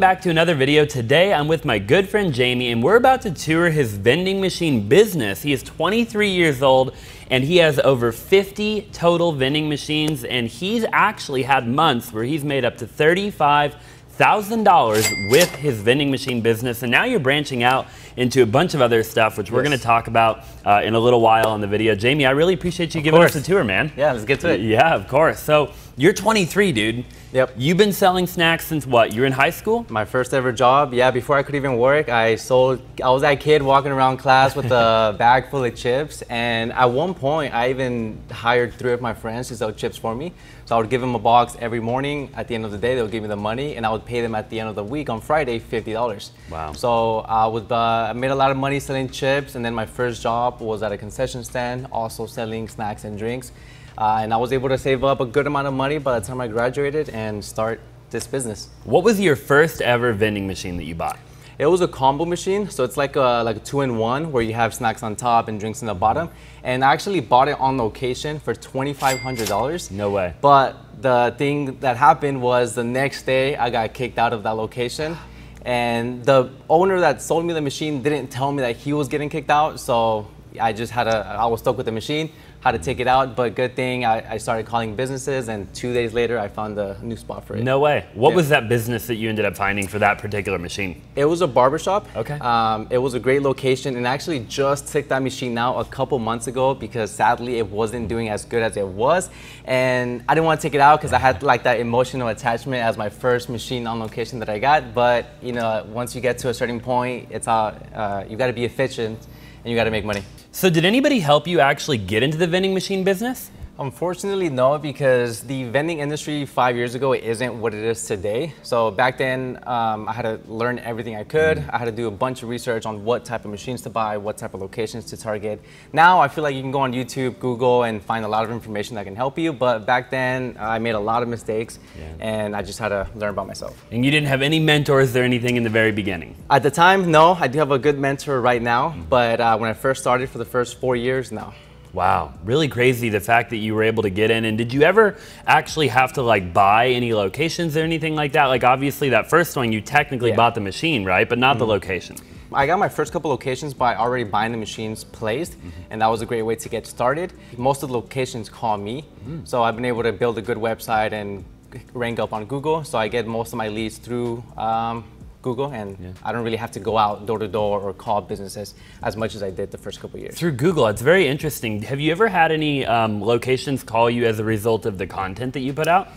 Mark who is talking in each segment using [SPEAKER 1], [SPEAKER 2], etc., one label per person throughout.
[SPEAKER 1] Welcome back to another video. Today I'm with my good friend Jaime and we're about to tour his vending machine business. He is 23 years old and he has over 50 total vending machines and he's actually had months where he's made up to 35 thousand dollars with his vending machine business, and now you're branching out into a bunch of other stuff, which yes. we're going to talk about uh, in a little while on the video. Jaime, I really appreciate you of giving course. us a tour, man.
[SPEAKER 2] Yeah, let's get to it.
[SPEAKER 1] Yeah, of course. So you're 23, dude.
[SPEAKER 2] Yep.
[SPEAKER 1] You've been selling snacks since what? You're in high school?
[SPEAKER 2] My first ever job. Yeah, before I could even work, I sold. I was that kid walking around class with a bag full of chips, and at one point, I even hired three of my friends to sell chips for me. So I would give them a box every morning. At the end of the day, they would give me the money, and I would pay them at the end of the week on Friday fifty dollars.
[SPEAKER 1] Wow.
[SPEAKER 2] So I would uh, I made a lot of money selling chips, and then my first job was at a concession stand, also selling snacks and drinks. Uh, and I was able to save up a good amount of money by the time I graduated and start this business.
[SPEAKER 1] What was your first ever vending machine that you bought?
[SPEAKER 2] It was a combo machine, so it's like a like a two-in-one where you have snacks on top and drinks in the bottom. And I actually bought it on location for twenty-five hundred dollars.
[SPEAKER 1] No way.
[SPEAKER 2] But the thing that happened was the next day I got kicked out of that location, and the owner that sold me the machine didn't tell me that he was getting kicked out. So I just had a I was stuck with the machine how to take it out. But good thing I, I, started calling businesses, and two days later I found a new spot for it.
[SPEAKER 1] No way. What yeah. was that business that you ended up finding for that particular machine?
[SPEAKER 2] It was a barbershop.
[SPEAKER 1] Okay.
[SPEAKER 2] Um, it was a great location, and actually just took that machine out a couple months ago because sadly it wasn't doing as good as it was, and I didn't want to take it out because I had like that emotional attachment as my first machine on location that I got. But you know, once you get to a certain point, it's all uh, you got to be efficient and you got to make money.
[SPEAKER 1] So did anybody help you actually get into the vending machine business?
[SPEAKER 2] Unfortunately, no, because the vending industry five years ago isn't what it is today. So back then, um, I had to learn everything I could. Mm. I had to do a bunch of research on what type of machines to buy, what type of locations to target. Now I feel like you can go on YouTube, Google, and find a lot of information that can help you. But back then, I made a lot of mistakes, yeah. and I just had to learn by myself.
[SPEAKER 1] And you didn't have any mentors or anything in the very beginning?
[SPEAKER 2] At the time, no. I do have a good mentor right now, mm. but uh, when I first started for the first four years, no.
[SPEAKER 1] Wow, really crazy the fact that you were able to get in. And did you ever actually have to like buy any locations or anything like that? Like obviously that first one you technically yeah. bought the machine, right? But not mm -hmm. the mm-hmm. location.
[SPEAKER 2] I got my first couple locations by already buying the machines placed, mm -hmm. and that was a great way to get started. Most of the locations call me, mm -hmm. so I've been able to build a good website and rank up on Google. So I get most of my leads through um, Google, and yeah. I don't really have to go out door to door or call businesses as much as I did the first couple years.
[SPEAKER 1] Through Google, it's very interesting. Have you ever had any um, locations call you as a result of the content that you put out?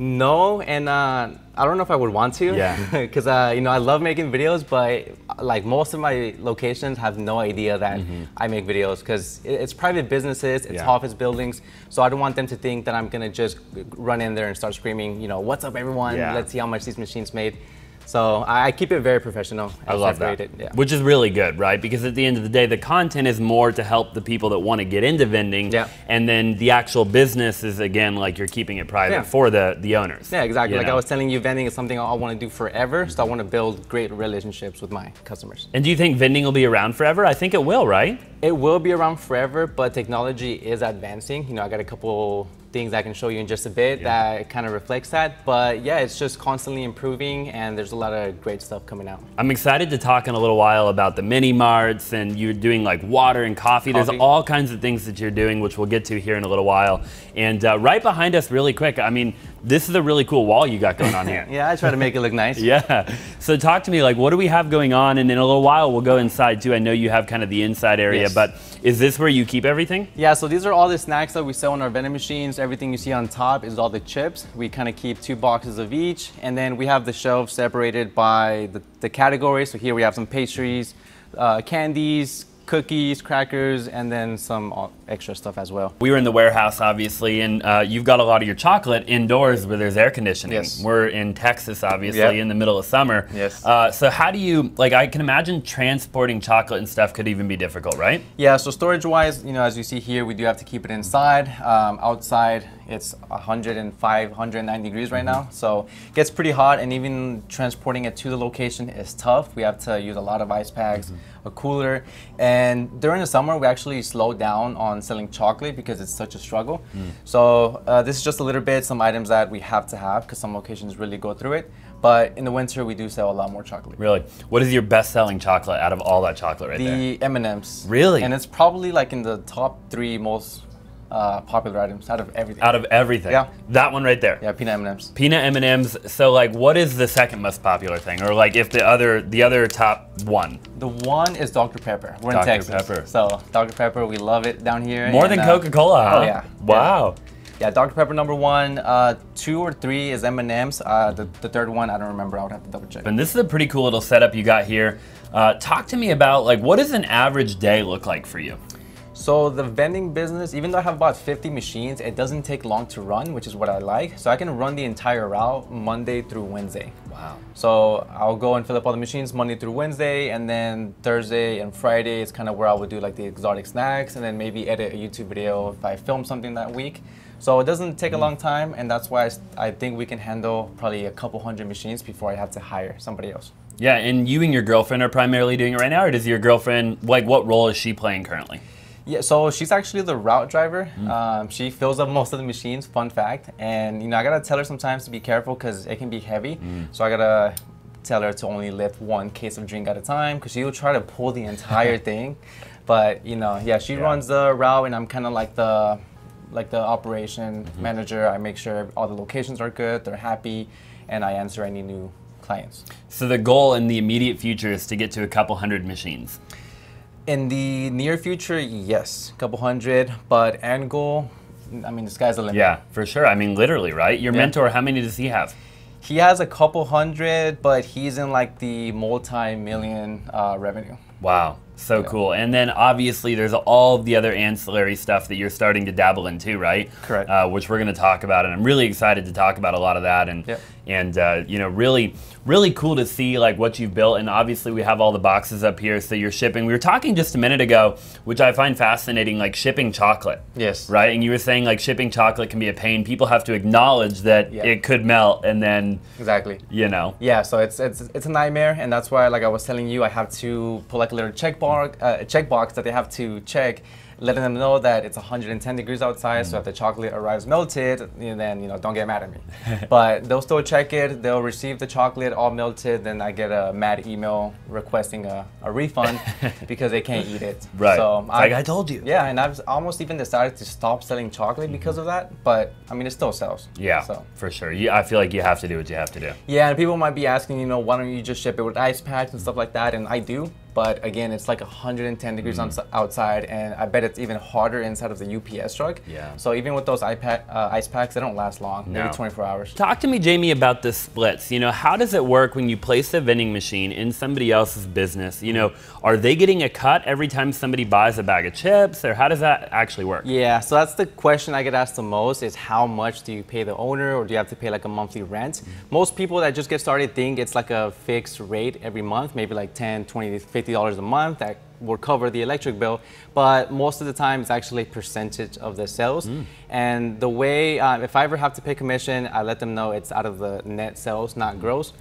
[SPEAKER 2] No, and uh, I don't know if I would want to.
[SPEAKER 1] Yeah.
[SPEAKER 2] Because uh, you know I love making videos, but like most of my locations have no idea that mm -hmm. I make videos because it's private businesses, it's yeah. office buildings, so I don't want them to think that I'm gonna just run in there and start screaming, you know, what's up everyone? Yeah. Let's see how much these machines made. So I keep it very professional.
[SPEAKER 1] I love that, yeah. which is really good, right? Because at the end of the day, the content is more to help the people that want to get into vending,
[SPEAKER 2] yeah.
[SPEAKER 1] and then the actual business is again like you're keeping it private yeah. for the the owners.
[SPEAKER 2] Yeah, exactly. Like know? I was telling you, vending is something I want to do forever. So I want to build great relationships with my customers.
[SPEAKER 1] And do you think vending will be around forever? I think it will, right?
[SPEAKER 2] It will be around forever, but technology is advancing. You know, I got a couple things I can show you in just a bit yeah. that kind of reflects that. But yeah, it's just constantly improving and there's a lot of great stuff coming out.
[SPEAKER 1] I'm excited to talk in a little while about the mini marts and you're doing like water and coffee. coffee. There's all kinds of things that you're doing, which we'll get to here in a little while. And uh, right behind us, really quick, I mean, this is a really cool wall you got going on here.
[SPEAKER 2] yeah, I try to make it look nice.
[SPEAKER 1] yeah. So talk to me, like, what do we have going on? And in a little while, we'll go inside too. I know you have kind of the inside area, yes. but is this where you keep everything?
[SPEAKER 2] Yeah, so these are all the snacks that we sell on our vending machines. Everything you see on top is all the chips. We kind of keep two boxes of each. And then we have the shelves separated by the, the categories. So here we have some pastries, uh, candies, cookies, crackers, and then some extra stuff as well.
[SPEAKER 1] We were in the warehouse, obviously, and uh, you've got a lot of your chocolate indoors where there's air conditioning.
[SPEAKER 2] Yes.
[SPEAKER 1] We're in Texas, obviously, yep. in the middle of summer.
[SPEAKER 2] Yes.
[SPEAKER 1] Uh, so how do you, like, I can imagine transporting chocolate and stuff could even be difficult, right?
[SPEAKER 2] Yeah, so storage-wise, you know, as you see here, we do have to keep it inside. Um, outside, it's 105, 109 degrees right now, so it gets pretty hot, and even transporting it to the location is tough. We have to use a lot of ice packs, mm -hmm. a cooler, and during the summer, we actually slow down on on selling chocolate because it's such a struggle. So uh, this is just a little bit some items that we have to have because some locations really go through it. But in the winter, we do sell a lot more chocolate.
[SPEAKER 1] Really? What is your best-selling chocolate out of all that chocolate right there?
[SPEAKER 2] The M and M's.
[SPEAKER 1] Really?
[SPEAKER 2] And it's probably like in the top three most uh, popular items out of everything.
[SPEAKER 1] Out of everything.
[SPEAKER 2] Yeah.
[SPEAKER 1] That one right there.
[SPEAKER 2] yeah, peanut M and M's.
[SPEAKER 1] Peanut M&Ms. So like, what is the second most popular thing, or like if the other the other top one?
[SPEAKER 2] The one is Dr Pepper. We're
[SPEAKER 1] Dr.
[SPEAKER 2] in Texas,
[SPEAKER 1] Pepper.
[SPEAKER 2] so Dr Pepper, we love it down here.
[SPEAKER 1] More
[SPEAKER 2] and,
[SPEAKER 1] than
[SPEAKER 2] uh,
[SPEAKER 1] Coca-Cola, huh?
[SPEAKER 2] Oh yeah.
[SPEAKER 1] Wow.
[SPEAKER 2] Yeah, Dr Pepper number one. Uh, two or three is M and M's. Uh, the, the third one, I don't remember. I would have to double check.
[SPEAKER 1] And this is a pretty cool little setup you got here. Uh, talk to me about like what does an average day look like for you?
[SPEAKER 2] So the vending business, even though I have about 50 machines, it doesn't take long to run, which is what I like. So I can run the entire route Monday through Wednesday.
[SPEAKER 1] Wow.
[SPEAKER 2] So I'll go and fill up all the machines Monday through Wednesday, and then Thursday and Friday is kind of where I would do like the exotic snacks, and then maybe edit a YouTube video if I film something that week. So it doesn't take a mm. long time, and that's why I think we can handle probably a couple hundred machines before I have to hire somebody else.
[SPEAKER 1] Yeah, and you and your girlfriend are primarily doing it right now, or does your girlfriend like what role is she playing currently?
[SPEAKER 2] Yeah, so she's actually the route driver. Hmm. Um, she fills up most of the machines. Fun fact, and you know I gotta tell her sometimes to be careful because it can be heavy. Hmm. So I gotta tell her to only lift one case of drink at a time because she'll try to pull the entire thing. But you know, yeah, she
[SPEAKER 1] Yeah.
[SPEAKER 2] runs the route, and I'm kind of like the like the operation hmm. manager. I make sure all the locations are good, they're happy, and I answer any new clients.
[SPEAKER 1] So the goal in the immediate future is to get to a couple hundred machines.
[SPEAKER 2] In the near future, yes, A couple hundred, but end goal, I mean, the sky's the limit.
[SPEAKER 1] Yeah, for sure. I mean, literally, right? Your
[SPEAKER 2] Yeah.
[SPEAKER 1] mentor, how many does he have?
[SPEAKER 2] He has a couple hundred, but he's in like the multi-million uh, revenue.
[SPEAKER 1] Wow, so cool. And then obviously there's all the other ancillary stuff that you're starting to dabble in too, right?
[SPEAKER 2] Correct.
[SPEAKER 1] Uh, which we're going to talk about, and I'm really excited to talk about a lot of that. And
[SPEAKER 2] Yep.
[SPEAKER 1] and uh, you know, really, really cool to see like what you've built. And obviously we have all the boxes up here, so you're shipping. We were talking just a minute ago, which I find fascinating, like shipping chocolate.
[SPEAKER 2] Yes.
[SPEAKER 1] Right, and you were saying like shipping chocolate can be a pain. People have to acknowledge that
[SPEAKER 2] Yeah.
[SPEAKER 1] it could melt, and then
[SPEAKER 2] Exactly.
[SPEAKER 1] you know.
[SPEAKER 2] Yeah, so it's it's it's a nightmare, and that's why, like I was telling you, I have to put like a little check bar, uh, check box that they have to check, letting them know that it's 110 degrees outside. So if the chocolate arrives melted, then you know don't get mad at me. but they'll still check it. They'll receive the chocolate all melted. Then I get a mad email requesting a, a refund because they can't eat it.
[SPEAKER 1] Right.
[SPEAKER 2] So
[SPEAKER 1] like I told you.
[SPEAKER 2] Yeah, and I've almost even decided to stop selling chocolate because of that. But I mean, it still sells.
[SPEAKER 1] Yeah,
[SPEAKER 2] So.
[SPEAKER 1] for sure. You, I feel like you have to do what you have to do.
[SPEAKER 2] Yeah, and people might be asking, you know, why don't you just ship it with ice packs and stuff like that? And I do, but again, it's like 110 degrees
[SPEAKER 1] Mm-hmm.
[SPEAKER 2] on outside, and I bet it's even harder inside of the UPS truck.
[SPEAKER 1] Yeah.
[SPEAKER 2] So even with those ice, pack, uh, ice packs, they don't last long,
[SPEAKER 1] No.
[SPEAKER 2] maybe 24 hours.
[SPEAKER 1] Talk to me, Jaime, about the splits. You know, how does it work when you place a vending machine in somebody else's business? You know, are they getting a cut every time somebody buys a bag of chips, or how does that actually work?
[SPEAKER 2] Yeah, so that's the question I get asked the most is how much do you pay the owner or do you have to pay like a monthly rent?
[SPEAKER 1] Mm-hmm.
[SPEAKER 2] Most people that just get started think it's like a fixed rate every month, maybe like 10, 20, 50 dollars a month that will cover the electric bill, but most of the time it's actually a percentage of the sales.
[SPEAKER 1] Mm.
[SPEAKER 2] And the way, uh, if I ever have to pay commission, I let them know it's out of the net sales, not gross.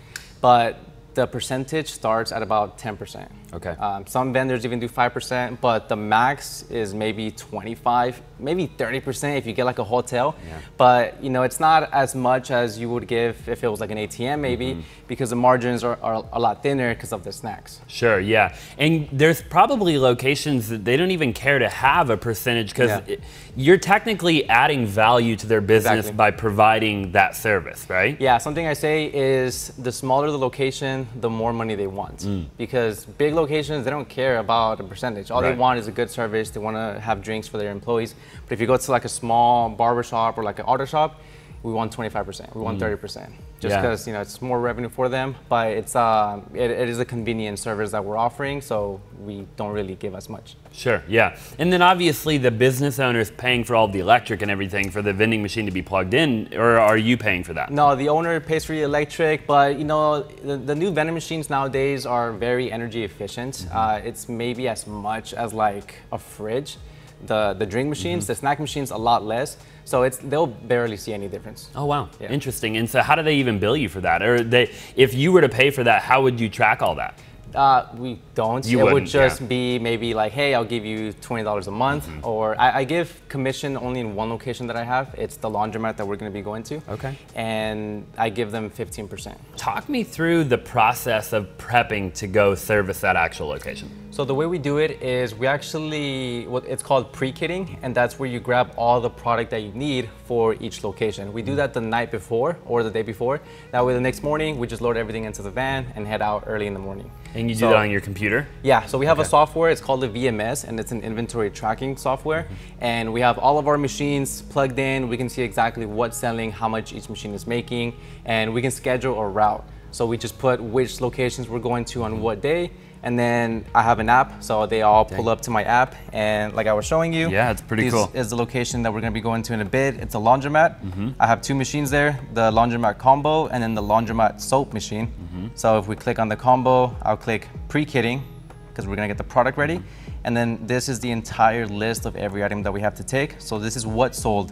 [SPEAKER 2] But the percentage starts at about 10%.
[SPEAKER 1] Okay.
[SPEAKER 2] Um, some vendors even do 5%, but the max is maybe 25, maybe 30% if you get like a hotel.
[SPEAKER 1] Yeah.
[SPEAKER 2] But you know, it's not as much as you would give if it was like an ATM maybe,
[SPEAKER 1] Mm-hmm.
[SPEAKER 2] because the margins are, are a lot thinner because of the snacks.
[SPEAKER 1] Sure, yeah. And there's probably locations that they don't even care to have a percentage because
[SPEAKER 2] Yeah.
[SPEAKER 1] you're technically adding value to their business
[SPEAKER 2] Exactly.
[SPEAKER 1] by providing that service, right?
[SPEAKER 2] Yeah, something I say is the smaller the location, the more money they want.
[SPEAKER 1] Mm.
[SPEAKER 2] Because big locations, they don't care about a percentage. All
[SPEAKER 1] Right.
[SPEAKER 2] they want is a good service. They want to have drinks for their employees. But if you go to like a small barber shop or like an auto shop, we want 25%. We want 30%. Just
[SPEAKER 1] Mm. Yeah.
[SPEAKER 2] because you know it's more revenue for them, but it's uh, it, it is a convenient service that we're offering, so we don't really give as much.
[SPEAKER 1] Sure, yeah. And then obviously the business owner is paying for all the electric and everything for the vending machine to be plugged in, or are you paying for that?
[SPEAKER 2] No, the owner pays for the electric, but you know the, the new vending machines nowadays are very energy efficient.
[SPEAKER 1] Mm-hmm.
[SPEAKER 2] Uh, it's maybe as much as like a fridge. The the drink machines,
[SPEAKER 1] Mm-hmm.
[SPEAKER 2] the snack machines, a lot less. So it's they'll barely see any difference.
[SPEAKER 1] Oh wow,
[SPEAKER 2] Yeah.
[SPEAKER 1] interesting. And so how do they even bill you for that? Or they, if you were to pay for that, how would you track all that?
[SPEAKER 2] Uh, we don't.
[SPEAKER 1] You
[SPEAKER 2] it would just
[SPEAKER 1] yeah.
[SPEAKER 2] be maybe like, hey, I'll give you twenty dollars a month,
[SPEAKER 1] Mm-hmm.
[SPEAKER 2] or I, I give commission only in one location that I have. It's the laundromat that we're going to be going to.
[SPEAKER 1] Okay.
[SPEAKER 2] And I give them fifteen percent.
[SPEAKER 1] Talk me through the process of prepping to go service that actual location.
[SPEAKER 2] So the way we do it is we actually, what it's called pre-kitting, and that's where you grab all the product that you need for each location. We do that the night before or the day before. That way the next morning, we just load everything into the van and head out early in the morning.
[SPEAKER 1] And you do
[SPEAKER 2] So-
[SPEAKER 1] that on your computer?
[SPEAKER 2] Yeah, so we have
[SPEAKER 1] Okay.
[SPEAKER 2] a software, it's called the VMS, and it's an inventory tracking software. Mm-hmm. And we have all of our machines plugged in. We can see exactly what's selling, how much each machine is making, and we can schedule a route. So we just put which locations we're going to on what day. And then I have an app, so they all pull up to my app. And like I was showing you,
[SPEAKER 1] Yeah, it's pretty
[SPEAKER 2] this
[SPEAKER 1] cool.
[SPEAKER 2] is the location that we're gonna be going to in a bit. It's a laundromat.
[SPEAKER 1] Mm-hmm.
[SPEAKER 2] I have two machines there, the laundromat combo and then the laundromat soap machine.
[SPEAKER 1] Mm-hmm.
[SPEAKER 2] So if we click on the combo, I'll click pre-kitting because we're gonna get the product ready.
[SPEAKER 1] Mm-hmm.
[SPEAKER 2] And then this is the entire list of every item that we have to take. So this is what sold.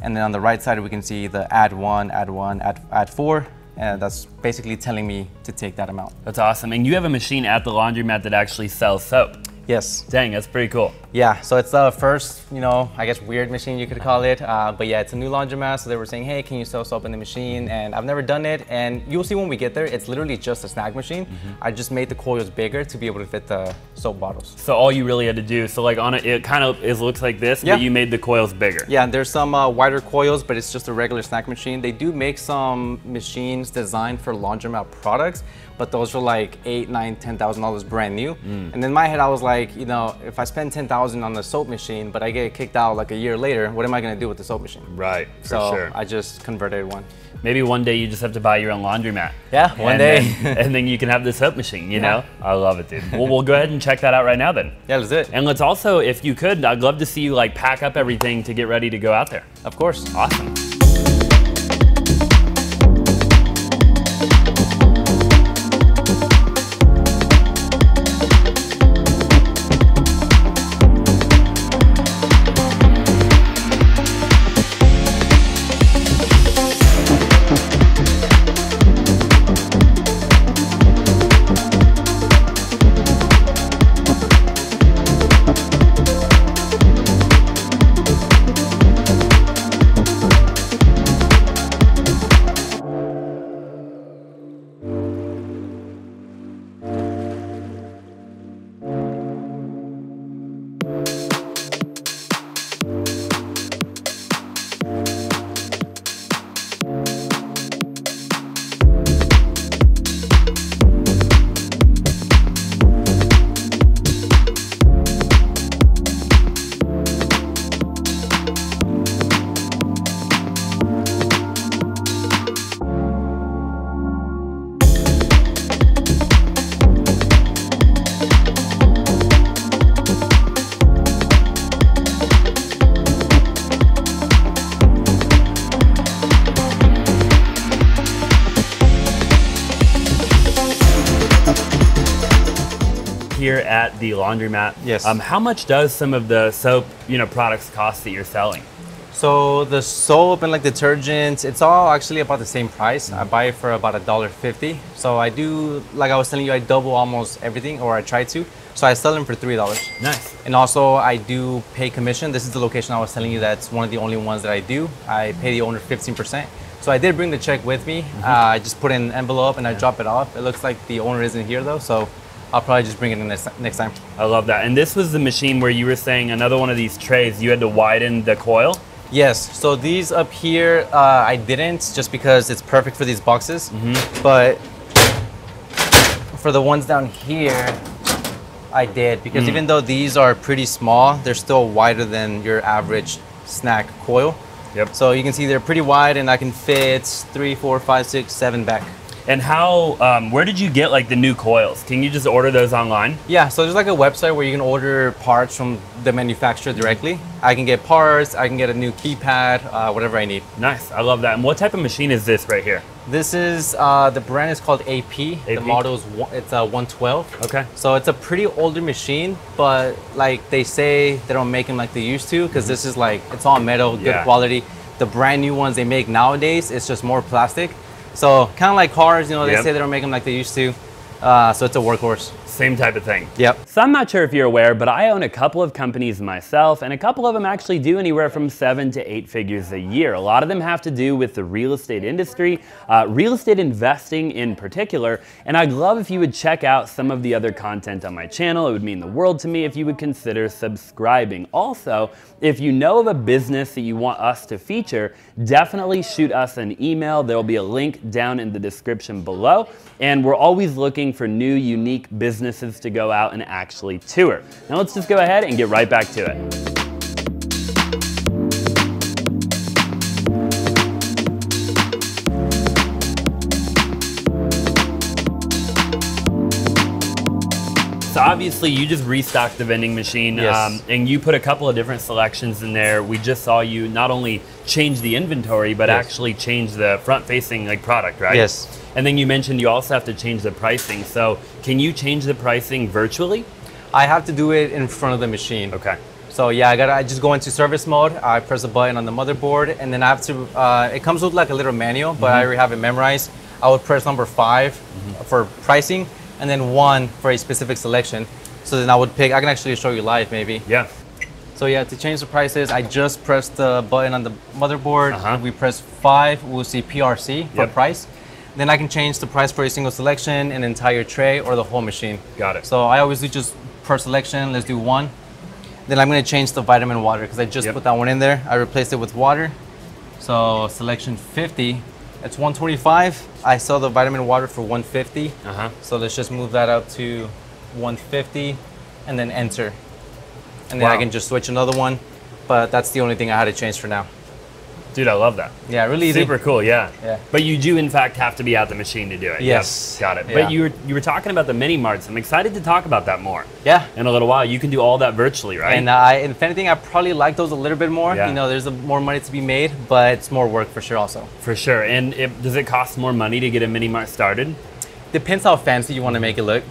[SPEAKER 2] And then on the right side, we can see the add one, add one, add, add four. And that's basically telling me to take that amount.
[SPEAKER 1] That's awesome. And you have a machine at the laundromat that actually sells soap.
[SPEAKER 2] Yes.
[SPEAKER 1] Dang, that's pretty cool.
[SPEAKER 2] Yeah, so it's the first, you know, I guess weird machine you could call it. Uh, but yeah, it's a new laundromat. So they were saying, hey, can you sew soap in the machine? And I've never done it. And you'll see when we get there, it's literally just a snack machine. I just made the coils bigger to be able to fit the soap bottles.
[SPEAKER 1] So all you really had to do, so like on it, it kind of is looks like this,
[SPEAKER 2] Yeah.
[SPEAKER 1] but you made the coils bigger.
[SPEAKER 2] Yeah, and there's some uh, wider coils, but it's just a regular snack machine. They do make some machines designed for laundromat products, but those are like eight, nine, ten thousand dollars brand new. And in my head, I was like, you know, if I spend ten thousand on the soap machine, but I get kicked out like a year later, what am I gonna do with the soap machine?
[SPEAKER 1] Right, for
[SPEAKER 2] so
[SPEAKER 1] sure.
[SPEAKER 2] I just converted one.
[SPEAKER 1] Maybe one day you just have to buy your own laundromat.
[SPEAKER 2] Yeah, one
[SPEAKER 1] and
[SPEAKER 2] day.
[SPEAKER 1] Then, and then you can have the soap machine, you
[SPEAKER 2] Yeah.
[SPEAKER 1] know? I love it, dude. well, we'll go ahead and check that out right now then.
[SPEAKER 2] Yeah, that's it.
[SPEAKER 1] And let's also, if you could, I'd love to see you like pack up everything to get ready to go out there.
[SPEAKER 2] Of course.
[SPEAKER 1] Awesome. The laundromat,
[SPEAKER 2] Yes.
[SPEAKER 1] Um, how much does some of the soap, you know, products cost that you're selling?
[SPEAKER 2] So the soap and like detergents, it's all actually about the same price. I buy it for about a dollar fifty. So I do, like I was telling you, I double almost everything, or I try to. So I sell them for three dollars.
[SPEAKER 1] Nice.
[SPEAKER 2] And also I do pay commission. This is the location I was telling you that's one of the only ones that I do. I pay the owner fifteen percent. So I did bring the check with me. Uh, I just put in an envelope and I drop it off. It looks like the owner isn't here though, so I'll probably just bring it in next, next time.
[SPEAKER 1] I love that. And this was the machine where you were saying another one of these trays, you had to widen the coil.
[SPEAKER 2] Yes, so these up here, uh, I didn't just because it's perfect for these boxes. But for the ones down here, I did because even though these are pretty small, they're still wider than your average snack coil.
[SPEAKER 1] Yep.
[SPEAKER 2] So you can see they're pretty wide and I can fit three, four, five, six, seven back.
[SPEAKER 1] And how, um, where did you get like the new coils? Can you just order those online?
[SPEAKER 2] Yeah, so there's like a website where you can order parts from the manufacturer directly. I can get parts, I can get a new keypad, uh, whatever I need.
[SPEAKER 1] Nice, I love that. And what type of machine is this right here?
[SPEAKER 2] This is uh, the brand is called AP. The
[SPEAKER 1] AP?
[SPEAKER 2] model is one, it's a 112.
[SPEAKER 1] Okay.
[SPEAKER 2] So it's a pretty older machine, but like they say they don't make them like they used to because this is like it's all metal, good
[SPEAKER 1] Yeah.
[SPEAKER 2] quality. The brand new ones they make nowadays, it's just more plastic. So kind of like cars, you know, they
[SPEAKER 1] Yep.
[SPEAKER 2] say they don't make them like they used to. Uh, so it's a workhorse.
[SPEAKER 1] Same type of thing.
[SPEAKER 2] Yep.
[SPEAKER 1] So I'm not sure if you're aware, but I own a couple of companies myself, and a couple of them actually do anywhere from seven to eight figures a year. A lot of them have to do with the real estate industry, uh, real estate investing in particular, and I'd love if you would check out some of the other content on my channel. It would mean the world to me if you would consider subscribing. Also, if you know of a business that you want us to feature, definitely shoot us an email. There will be a link down in the description below, and we're always looking for new, unique businesses to go out and actually tour. Now let's just go ahead and get right back to it. Obviously you just restocked the vending machine
[SPEAKER 2] Yes.
[SPEAKER 1] um, and you put a couple of different selections in there. We just saw you not only change the inventory, but
[SPEAKER 2] Yes.
[SPEAKER 1] actually change the front facing like product, right?
[SPEAKER 2] Yes.
[SPEAKER 1] And then you mentioned you also have to change the pricing. So can you change the pricing virtually?
[SPEAKER 2] I have to do it in front of the machine.
[SPEAKER 1] Okay.
[SPEAKER 2] So yeah, I gotta I just go into service mode. I press a button on the motherboard, and then I have to. Uh, it comes with like a little manual, but I already have it memorized. I would press number 5 for pricing, and then one for a specific selection. So then I would pick. I can actually show you live maybe.
[SPEAKER 1] Yeah.
[SPEAKER 2] So yeah, to change the prices, I just press the button on the motherboard.
[SPEAKER 1] Uh-huh.
[SPEAKER 2] We press five, we'll see PRC for
[SPEAKER 1] Yep.
[SPEAKER 2] price. Then I can change the price for a single selection, an entire tray, or the whole machine.
[SPEAKER 1] Got it.
[SPEAKER 2] So I always do just per selection. Let's do one. Then I'm gonna change the vitamin water because I just
[SPEAKER 1] Yep.
[SPEAKER 2] put that one in there. I replaced it with water. So selection 50, it's 125. I sell the vitamin water for 150.
[SPEAKER 1] Uh-huh.
[SPEAKER 2] So let's just move that up to 150 and then enter. And then
[SPEAKER 1] Wow.
[SPEAKER 2] I can just switch another one. But that's the only thing I had to change for now.
[SPEAKER 1] Dude, I love that.
[SPEAKER 2] Yeah, really easy.
[SPEAKER 1] Super cool, yeah.
[SPEAKER 2] Yeah.
[SPEAKER 1] But you do in fact have to be at the machine to do it.
[SPEAKER 2] Yes.
[SPEAKER 1] Yep. Got it.
[SPEAKER 2] Yeah.
[SPEAKER 1] But you were you were talking about the mini marts. I'm excited to talk about that more.
[SPEAKER 2] Yeah.
[SPEAKER 1] In a little while. You can do all that virtually, right?
[SPEAKER 2] And I, if anything, I probably like those a little bit more.
[SPEAKER 1] Yeah.
[SPEAKER 2] You know, there's a, more money to be made, but it's more work for sure also.
[SPEAKER 1] For sure. And it, does it cost more money to get a mini mart started?
[SPEAKER 2] Depends how fancy you want to make it look.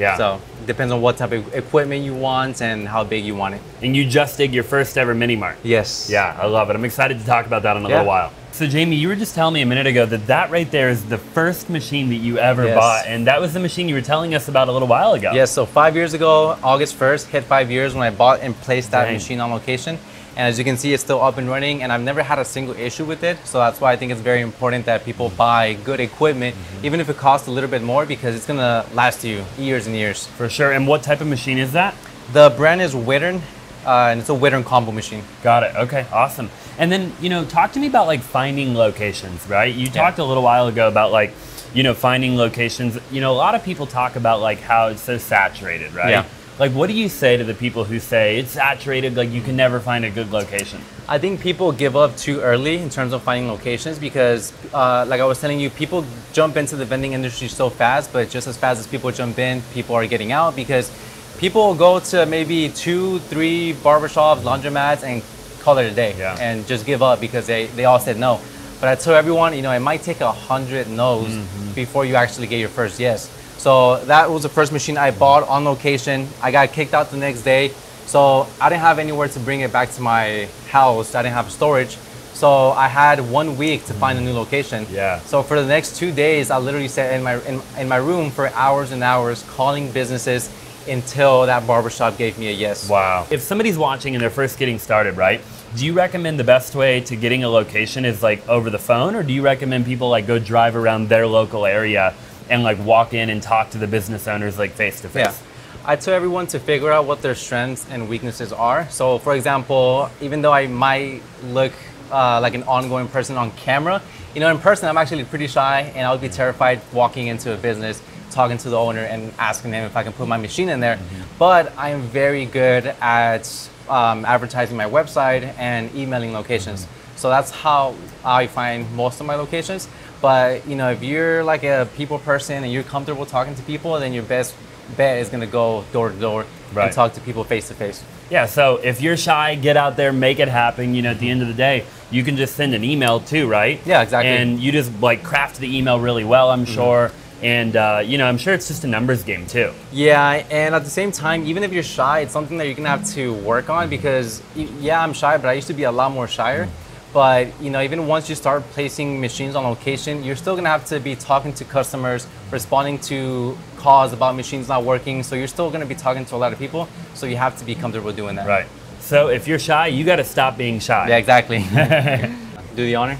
[SPEAKER 1] Yeah.
[SPEAKER 2] So it depends on what type of equipment you want and how big you want it.
[SPEAKER 1] And you just did your first ever mini mart.
[SPEAKER 2] Yes.
[SPEAKER 1] Yeah, I love it. I'm excited to talk about that in a
[SPEAKER 2] Yeah.
[SPEAKER 1] little while. So Jaime, you were just telling me a minute ago that that right there is the first machine that you ever
[SPEAKER 2] Yes.
[SPEAKER 1] bought, and that was the machine you were telling us about a little while ago.
[SPEAKER 2] Yes. So five years ago, August 1st, hit five years when I bought and placed that
[SPEAKER 1] Dang.
[SPEAKER 2] machine on location. And as you can see, it's still up and running, and I've never had a single issue with it. So that's why I think it's very important that people buy good equipment,
[SPEAKER 1] Mm-hmm.
[SPEAKER 2] even if it costs a little bit more, because it's gonna last you years and years.
[SPEAKER 1] For sure. And what type of machine is that?
[SPEAKER 2] The brand is Wittern, uh, and it's a Wittern combo machine.
[SPEAKER 1] Got it. Okay, awesome. And then, you know, talk to me about like finding locations, right? You talked a little while ago about like, you know, finding locations. You know, a lot of people talk about like how it's so saturated, right?
[SPEAKER 2] Yeah.
[SPEAKER 1] Like, what do you say to the people who say it's saturated, like you can never find a good location?
[SPEAKER 2] I think people give up too early in terms of finding locations because, uh, like I was telling you, people jump into the vending industry so fast, but just as fast as people jump in, people are getting out because people go to maybe two, three barbershops, laundromats, and call it a day
[SPEAKER 1] Yeah.
[SPEAKER 2] and just give up because they, they all said no. But I tell everyone, you know, it might take a hundred no's before you actually get your first yes. So that was the first machine I bought on location. I got kicked out the next day. So I didn't have anywhere to bring it back to my house. I didn't have storage. So I had one week to find a new location.
[SPEAKER 1] Yeah.
[SPEAKER 2] So for the next two days, I literally sat in my in, in my room for hours and hours calling businesses until that barbershop gave me a yes.
[SPEAKER 1] Wow. If somebody's watching and they're first getting started, right? Do you recommend the best way to getting a location is like over the phone, or do you recommend people like go drive around their local area and like walk in and talk to the business owners like face to face?
[SPEAKER 2] I tell everyone to figure out what their strengths and weaknesses are. So, for example, even though I might look uh, like an ongoing person on camera, you know, in person, I'm actually pretty shy and I would be terrified walking into a business, talking to the owner and asking them if I can put my machine in there. But I am very good at um, advertising my website and emailing locations. So that's how I find most of my locations. But you know, if you're like a people person and you're comfortable talking to people, then your best bet is gonna go door to door
[SPEAKER 1] Right.
[SPEAKER 2] and talk to people face to face.
[SPEAKER 1] Yeah, so if you're shy, get out there, make it happen. You know, at the end of the day, you can just send an email too, right?
[SPEAKER 2] Yeah, exactly.
[SPEAKER 1] And you just like craft the email really well, I'm sure. And uh, you know, I'm sure it's just a numbers game too.
[SPEAKER 2] Yeah, and at the same time, even if you're shy, it's something that you're gonna have to work on because yeah, I'm shy, but I used to be a lot more shyer. But you know, even once you start placing machines on location, you're still gonna have to be talking to customers, responding to calls about machines not working. So you're still gonna be talking to a lot of people. So you have to be comfortable doing that.
[SPEAKER 1] Right. So if you're shy, you got to stop being shy.
[SPEAKER 2] Yeah, exactly. do the honor.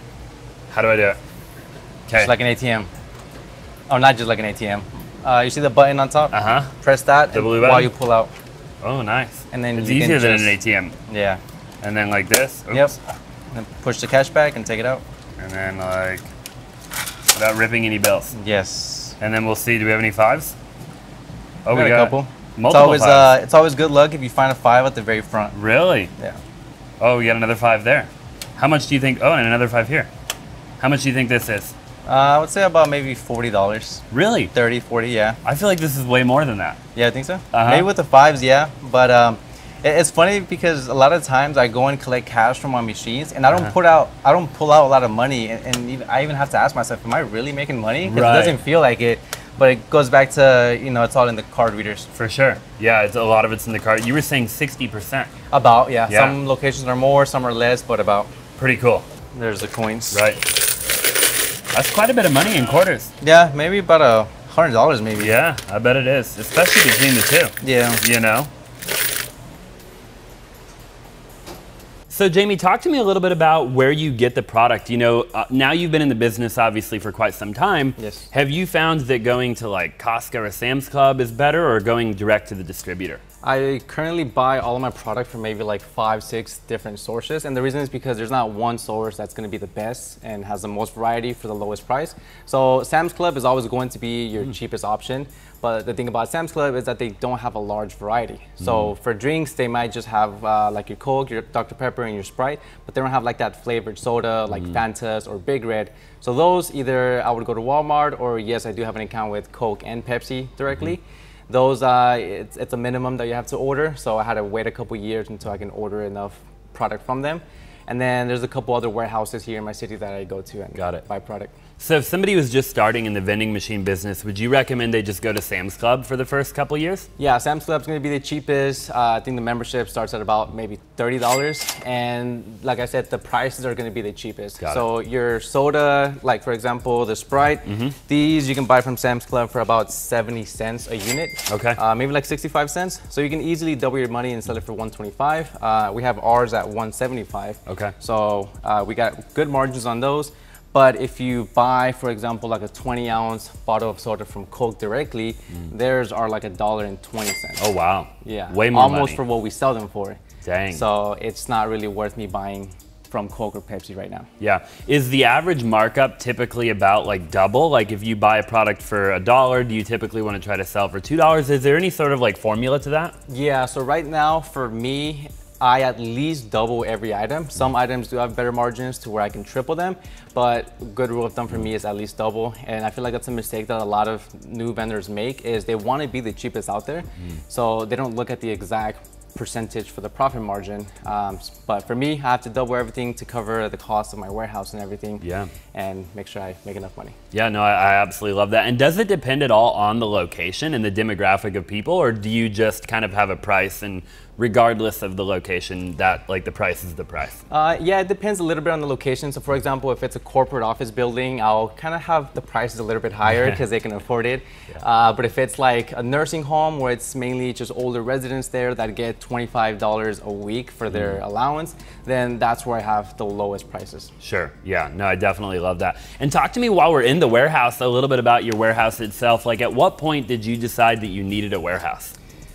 [SPEAKER 1] How do I do it? Okay.
[SPEAKER 2] Just like an ATM. Oh, not just like an ATM. Uh, you see the button on top?
[SPEAKER 1] uh huh.
[SPEAKER 2] Press that
[SPEAKER 1] The blue
[SPEAKER 2] while you pull out.
[SPEAKER 1] Oh, nice.
[SPEAKER 2] And then
[SPEAKER 1] it's
[SPEAKER 2] you can
[SPEAKER 1] easier than
[SPEAKER 2] just-
[SPEAKER 1] an ATM.
[SPEAKER 2] Yeah.
[SPEAKER 1] And then like this. Oops.
[SPEAKER 2] Yep. And push the cash back and take it out.
[SPEAKER 1] And then like without ripping any bills.
[SPEAKER 2] Yes.
[SPEAKER 1] And then we'll see. Do we have any fives? Oh,
[SPEAKER 2] We got a couple.
[SPEAKER 1] Multiple
[SPEAKER 2] it's always
[SPEAKER 1] fives.
[SPEAKER 2] uh, it's always good luck if you find a five at the very front.
[SPEAKER 1] really?
[SPEAKER 2] Yeah.
[SPEAKER 1] Oh, we got another five there. How much do you think? Oh, and another five here. How much do you think this is?
[SPEAKER 2] Uh, I would say about maybe forty dollars,
[SPEAKER 1] Really?
[SPEAKER 2] 30, 40, Yeah.
[SPEAKER 1] I feel like this is way more than that.
[SPEAKER 2] Yeah, I think so.
[SPEAKER 1] Uh-huh.
[SPEAKER 2] Maybe with the fives, yeah. But um, it's funny because a lot of times I go and collect cash from my machines, and I don't
[SPEAKER 1] Uh-huh.
[SPEAKER 2] put out, I don't pull out a lot of money, and, and even, I even have to ask myself, am I really making money? Because
[SPEAKER 1] Right.
[SPEAKER 2] it doesn't feel like it. But it goes back to you know, it's all in the card readers.
[SPEAKER 1] For sure. Yeah, it's a lot of it's in the cart. You were saying 60%.
[SPEAKER 2] About yeah.
[SPEAKER 1] Yeah.
[SPEAKER 2] Some locations are more, some are less, but about.
[SPEAKER 1] Pretty cool.
[SPEAKER 2] There's the coins.
[SPEAKER 1] Right. That's quite a bit of money in quarters.
[SPEAKER 2] Yeah, maybe about a hundred dollars, maybe.
[SPEAKER 1] Yeah, I bet it is, especially between the two.
[SPEAKER 2] Yeah.
[SPEAKER 1] You know? So, Jaime, talk to me a little bit about where you get the product. You know, uh, now you've been in the business obviously for quite some time.
[SPEAKER 2] Yes.
[SPEAKER 1] Have you found that going to like Costco or Sam's Club is better or going direct to the distributor?
[SPEAKER 2] I currently buy all of my product from maybe like five, six different sources. And the reason is because there's not one source that's going to be the best and has the most variety for the lowest price. So Sam's Club is always going to be your hmm. cheapest option. But the thing about Sam's Club is that they don't have a large variety. So hmm. for drinks, they might just have uh, like your Coke, your Dr. Pepper, and your Sprite, but they don't have like that flavored soda like hmm. Fantas or Big Red. So those either I would go to Walmart or yes, I do have an account with Coke and Pepsi directly. Those, uh, it's, it's a minimum that you have to order. So I had to wait a couple years until I can order enough product from them. And then there's a couple other warehouses here in my city that I go to and
[SPEAKER 1] Got it.
[SPEAKER 2] buy product.
[SPEAKER 1] So, if somebody was just starting in the vending machine business, would you recommend they just go to Sam's Club for the first couple years?
[SPEAKER 2] Yeah, Sam's Club's gonna be the cheapest. Uh, I think the membership starts at about maybe thirty dollars, and like I said, the prices are gonna be the cheapest.
[SPEAKER 1] Got
[SPEAKER 2] so your soda, like for example the Sprite, these you can buy from Sam's Club for about seventy cents a unit.
[SPEAKER 1] Okay.
[SPEAKER 2] Uh, maybe like sixty-five cents. So you can easily double your money and sell it for one twenty-five. Uh, we have ours at one seventy-five.
[SPEAKER 1] Okay.
[SPEAKER 2] So uh, we got good margins on those. But if you buy, for example, like a 20 ounce bottle of soda from Coke directly, mm. theirs are like a dollar and 20 cents.
[SPEAKER 1] Oh, wow.
[SPEAKER 2] yeah.
[SPEAKER 1] Way more
[SPEAKER 2] Almost
[SPEAKER 1] money.
[SPEAKER 2] for what we sell them for.
[SPEAKER 1] Dang.
[SPEAKER 2] So it's not really worth me buying from Coke or Pepsi right now.
[SPEAKER 1] Yeah. Is the average markup typically about like double? Like if you buy a product for a dollar, do you typically want to try to sell for two dollars? Is there any sort of like formula to that?
[SPEAKER 2] Yeah, so right now for me, I at least double every item. Some items do have better margins to where I can triple them, but good rule of thumb for me is at least double. And I feel like that's a mistake that a lot of new vendors make is they want to be the cheapest out there. So they don't look at the exact percentage for the profit margin. Um, but for me, I have to double everything to cover the cost of my warehouse and everything.
[SPEAKER 1] Yeah.
[SPEAKER 2] And make sure I make enough money.
[SPEAKER 1] Yeah, no, I, I absolutely love that. And does it depend at all on the location and the demographic of people, or do you just kind of have a price and regardless of the location, that like the price is the price?
[SPEAKER 2] Uh, yeah, it depends a little bit on the location. So, for example, if it's a corporate office building, I'll kind of have the prices a little bit higher because they can afford it. Uh, but if it's like a nursing home where it's mainly just older residents there that get $25 a week for their allowance, then that's where I have the lowest prices.
[SPEAKER 1] Sure. Yeah. No, I definitely love that. And talk to me while we're in the warehouse a little bit about your warehouse itself. Like, at what point did you decide that you needed a warehouse?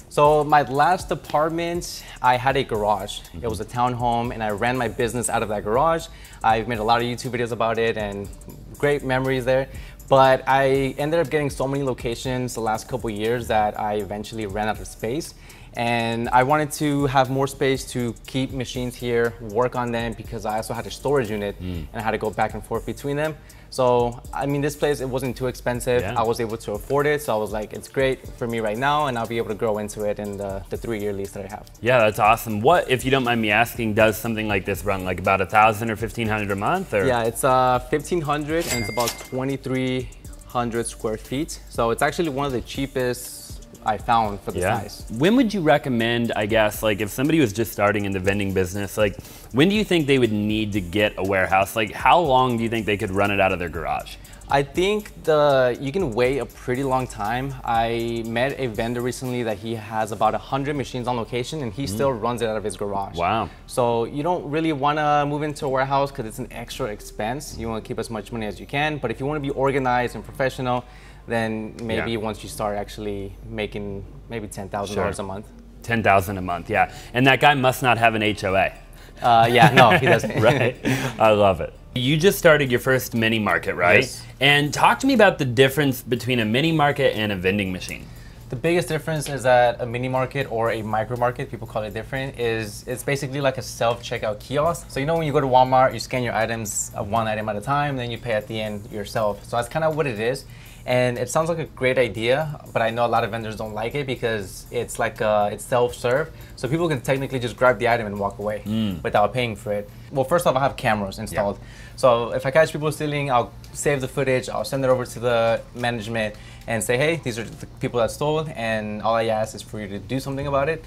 [SPEAKER 2] So my last apartment, I had a garage. It was a townhome, and I ran my business out of that garage. I've made a lot of YouTube videos about it, and great memories there. But I ended up getting so many locations the last couple years that I eventually ran out of space. And I wanted to have more space to keep machines here, work on them, because I also had a storage unit, and I had to go back and forth between them. So, I mean, this place, it wasn't too expensive.
[SPEAKER 1] Yeah.
[SPEAKER 2] I was able to afford it. So I was like, it's great for me right now, and I'll be able to grow into it in the, the three year lease that I have.
[SPEAKER 1] Yeah, that's awesome. What, if you don't mind me asking, does something like this run like about a thousand or fifteen hundred a month? Or
[SPEAKER 2] Yeah, it's uh, 1,500 and it's about 2,300 square feet. So it's actually one of the cheapest I found for the
[SPEAKER 1] Yeah.
[SPEAKER 2] size.
[SPEAKER 1] When would you recommend, I guess, like if somebody was just starting in the vending business, like when do you think they would need to get a warehouse? Like how long do you think they could run it out of their garage?
[SPEAKER 2] I think the you can wait a pretty long time. I met a vendor recently that he has about 100 machines on location and he still runs it out of his garage.
[SPEAKER 1] Mm. Wow.
[SPEAKER 2] So you don't really want to move into a warehouse because it's an extra expense. You want to keep as much money as you can, but if you want to be organized and professional, then maybe
[SPEAKER 1] Yeah.
[SPEAKER 2] once you start actually making maybe $10,000 a month.
[SPEAKER 1] 10,000 a month, yeah. And that guy must not have an HOA.
[SPEAKER 2] Uh, yeah, no, he doesn't.
[SPEAKER 1] right? I love it. You just started your first mini market, right?
[SPEAKER 2] Yes.
[SPEAKER 1] And talk to me about the difference between a mini market and a vending machine.
[SPEAKER 2] The biggest difference is that a mini market or a micro market, people call it different, is it's basically like a self checkout kiosk. So you know when you go to Walmart, you scan your items uh, one item at a time, then you pay at the end yourself. So that's kind of what it is. And it sounds like a great idea, but I know a lot of vendors don't like it because it's like uh, it's self-serve. So people can technically just grab the item and walk away without paying for it. Well, first off, I have cameras installed. So if I catch people stealing, I'll save the footage, I'll send it over to the management and say, hey, these are the people that stole, and all I ask is for you to do something about it.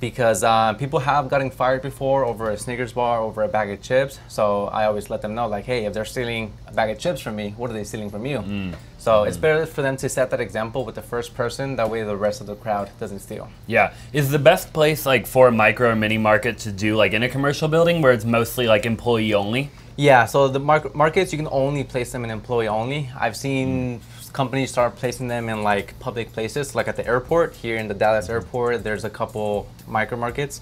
[SPEAKER 2] Because uh, people have gotten fired before over a Snickers bar, over a bag of chips. So I always let them know, like, hey, if they're stealing a bag of chips from me, what are they stealing from you? Mm. So it's mm. better for them to set that example with the first person. That way, the rest of the crowd doesn't steal.
[SPEAKER 1] Yeah. Is the best place like for a micro or mini market to do like in a commercial building where it's mostly like employee only?
[SPEAKER 2] Yeah, so the mar- markets you can only place them in employee only. I've seen mm. Companies start placing them in like public places, like at the airport here in the Dallas airport. There's a couple micro markets,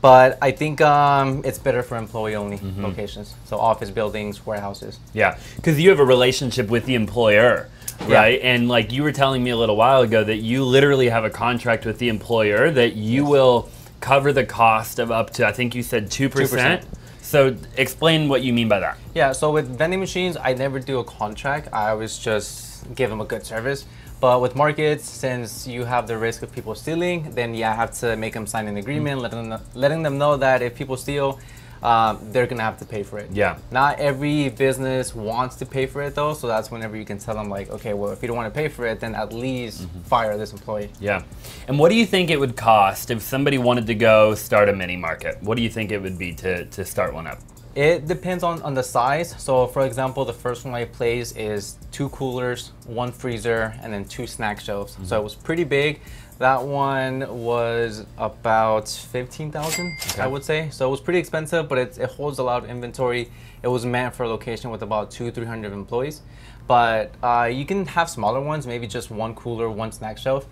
[SPEAKER 2] but I think um, it's better for employee only locations. So office buildings, warehouses.
[SPEAKER 1] Yeah, because you have a relationship with the employer,
[SPEAKER 2] Yeah.
[SPEAKER 1] right? And like you were telling me a little while ago that you literally have a contract with the employer that you will cover the cost of up to I think you said two percent.
[SPEAKER 2] 2%.
[SPEAKER 1] So explain what you mean by that.
[SPEAKER 2] Yeah, so with vending machines, I never do a contract. I always just give them a good service. But with markets, since you have the risk of people stealing, then yeah, I have to make them sign an agreement, letting them, letting them know that if people steal, um, they're gonna have to pay for it.
[SPEAKER 1] Yeah.
[SPEAKER 2] Not every business wants to pay for it though, so that's whenever you can tell them like, okay, well, if you don't want to pay for it, then at least fire this employee.
[SPEAKER 1] Yeah. And what do you think it would cost if somebody wanted to go start a mini market? What do you think it would be to, to start one up?
[SPEAKER 2] It depends on, on the size. So, for example, the first one I placed is two coolers, one freezer, and then two snack shelves. So it was pretty big. That one was about fifteen thousand, I would say. So it was pretty expensive, but it, it holds a lot of inventory. It was meant for a location with about two, three hundred employees. But uh, you can have smaller ones, maybe just one cooler, one snack shelf.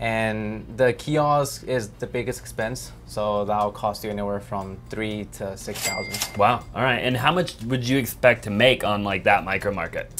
[SPEAKER 2] And the kiosk is the biggest expense, so that'll cost you anywhere from three to six thousand.
[SPEAKER 1] Wow. All right. And how much would you expect to make on like that micro market?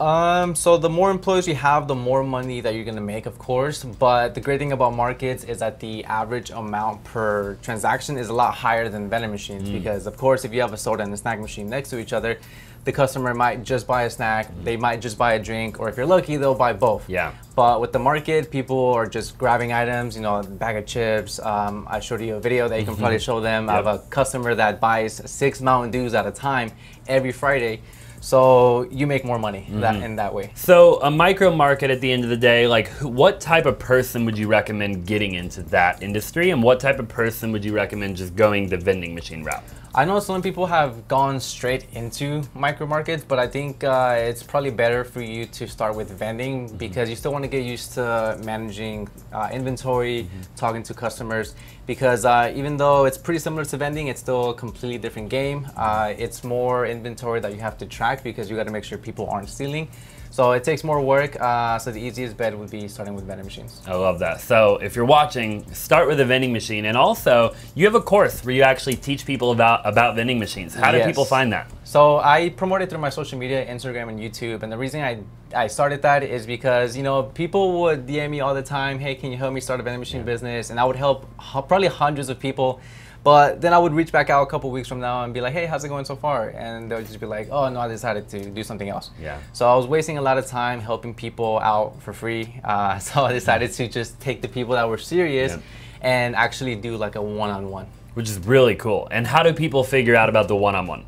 [SPEAKER 2] Um, so the more employees you have, the more money that you're gonna make, of course. But the great thing about markets is that the average amount per transaction is a lot higher than vending machines
[SPEAKER 1] Mm.
[SPEAKER 2] because, of course, if you have a soda and a snack machine next to each other, the customer might just buy a snack, they might just buy a drink, or if you're lucky, they'll buy both.
[SPEAKER 1] Mm. Yeah.
[SPEAKER 2] But with the market, people are just grabbing items, you know, a bag of chips. Um, I showed you a video that you can probably show them. I have a customer that buys six Mountain Dews at a time every Friday. So you make more money that, in that way.
[SPEAKER 1] So a micro market at the end of the day, like what type of person would you recommend getting into that industry, and what type of person would you recommend just going the vending machine route?
[SPEAKER 2] I know some people have gone straight into micro markets, but I think uh, it's probably better for you to start with vending because you still want to get used to managing uh, inventory, talking to customers. Because uh, even though it's pretty similar to vending, it's still a completely different game. Uh, it's more inventory that you have to track because you got to make sure people aren't stealing. So it takes more work. Uh, so the easiest bet would be starting with vending machines.
[SPEAKER 1] I love that. So if you're watching, start with a vending machine, and also you have a course where you actually teach people about about vending machines. How do
[SPEAKER 2] Yes.
[SPEAKER 1] people find that?
[SPEAKER 2] So I promote it through my social media, Instagram and YouTube. And the reason I, I started that is because, you know, people would DM me all the time, hey, can you help me start a vending machine business? And I would help probably hundreds of people. But then I would reach back out a couple weeks from now and be like, hey, how's it going so far? And they would just be like, oh, no, I decided to do something else.
[SPEAKER 1] Yeah.
[SPEAKER 2] So I was wasting a lot of time helping people out for free. Uh, so I decided to just take the people that were serious
[SPEAKER 1] Yeah.
[SPEAKER 2] and actually do like a one on one.
[SPEAKER 1] Which is really cool. And how do people figure out about the one-on-one?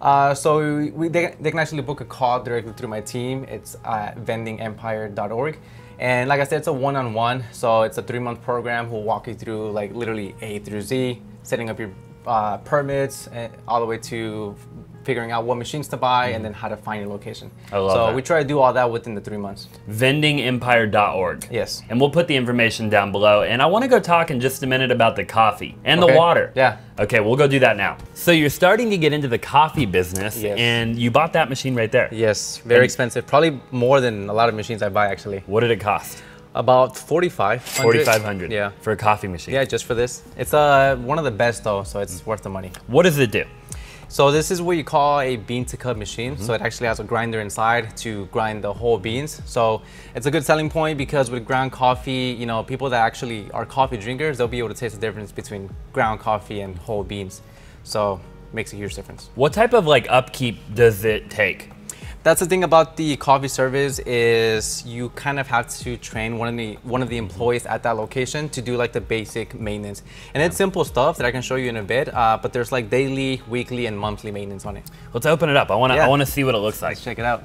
[SPEAKER 2] Uh, so we, they, they can actually book a call directly through my team. It's at vendingempire.org. And like I said, it's a one-on-one, so it's a three-month program. We'll walk you through like literally A through Z, setting up your uh, permits, and all the way to figuring out what machines to buy and then how to find your location.
[SPEAKER 1] I love
[SPEAKER 2] so
[SPEAKER 1] that.
[SPEAKER 2] we try to do all that within the three months.
[SPEAKER 1] vendingempire.org.
[SPEAKER 2] Yes.
[SPEAKER 1] And we'll put the information down below. And I want to go talk in just a minute about the coffee and the water.
[SPEAKER 2] Yeah.
[SPEAKER 1] Okay, we'll go do that now. So you're starting to get into the coffee business
[SPEAKER 2] Yes.
[SPEAKER 1] and you bought that machine right there.
[SPEAKER 2] Yes, very
[SPEAKER 1] And-
[SPEAKER 2] expensive. Probably more than a lot of machines I buy actually.
[SPEAKER 1] What did it cost?
[SPEAKER 2] About 45.
[SPEAKER 1] 4500
[SPEAKER 2] Yeah.
[SPEAKER 1] for a coffee machine.
[SPEAKER 2] Yeah, just for this. It's uh, one of the best though, so it's worth the money.
[SPEAKER 1] What does it do?
[SPEAKER 2] So this is what you call a bean to cup machine.
[SPEAKER 1] Mm-hmm.
[SPEAKER 2] So it actually has a grinder inside to grind the whole beans. So it's a good selling point because with ground coffee, you know, people that actually are coffee drinkers, they'll be able to taste the difference between ground coffee and whole beans. So makes a huge difference.
[SPEAKER 1] What type of like upkeep does it take?
[SPEAKER 2] That's the thing about the coffee service is you kind of have to train one of the one of the employees at that location to do like the basic maintenance, and it's simple stuff that I can show you in a bit. Uh, but there's like daily, weekly, and monthly maintenance on it.
[SPEAKER 1] Let's open it up. I want to
[SPEAKER 2] yeah.
[SPEAKER 1] I want to see what it looks like.
[SPEAKER 2] Let's check it out.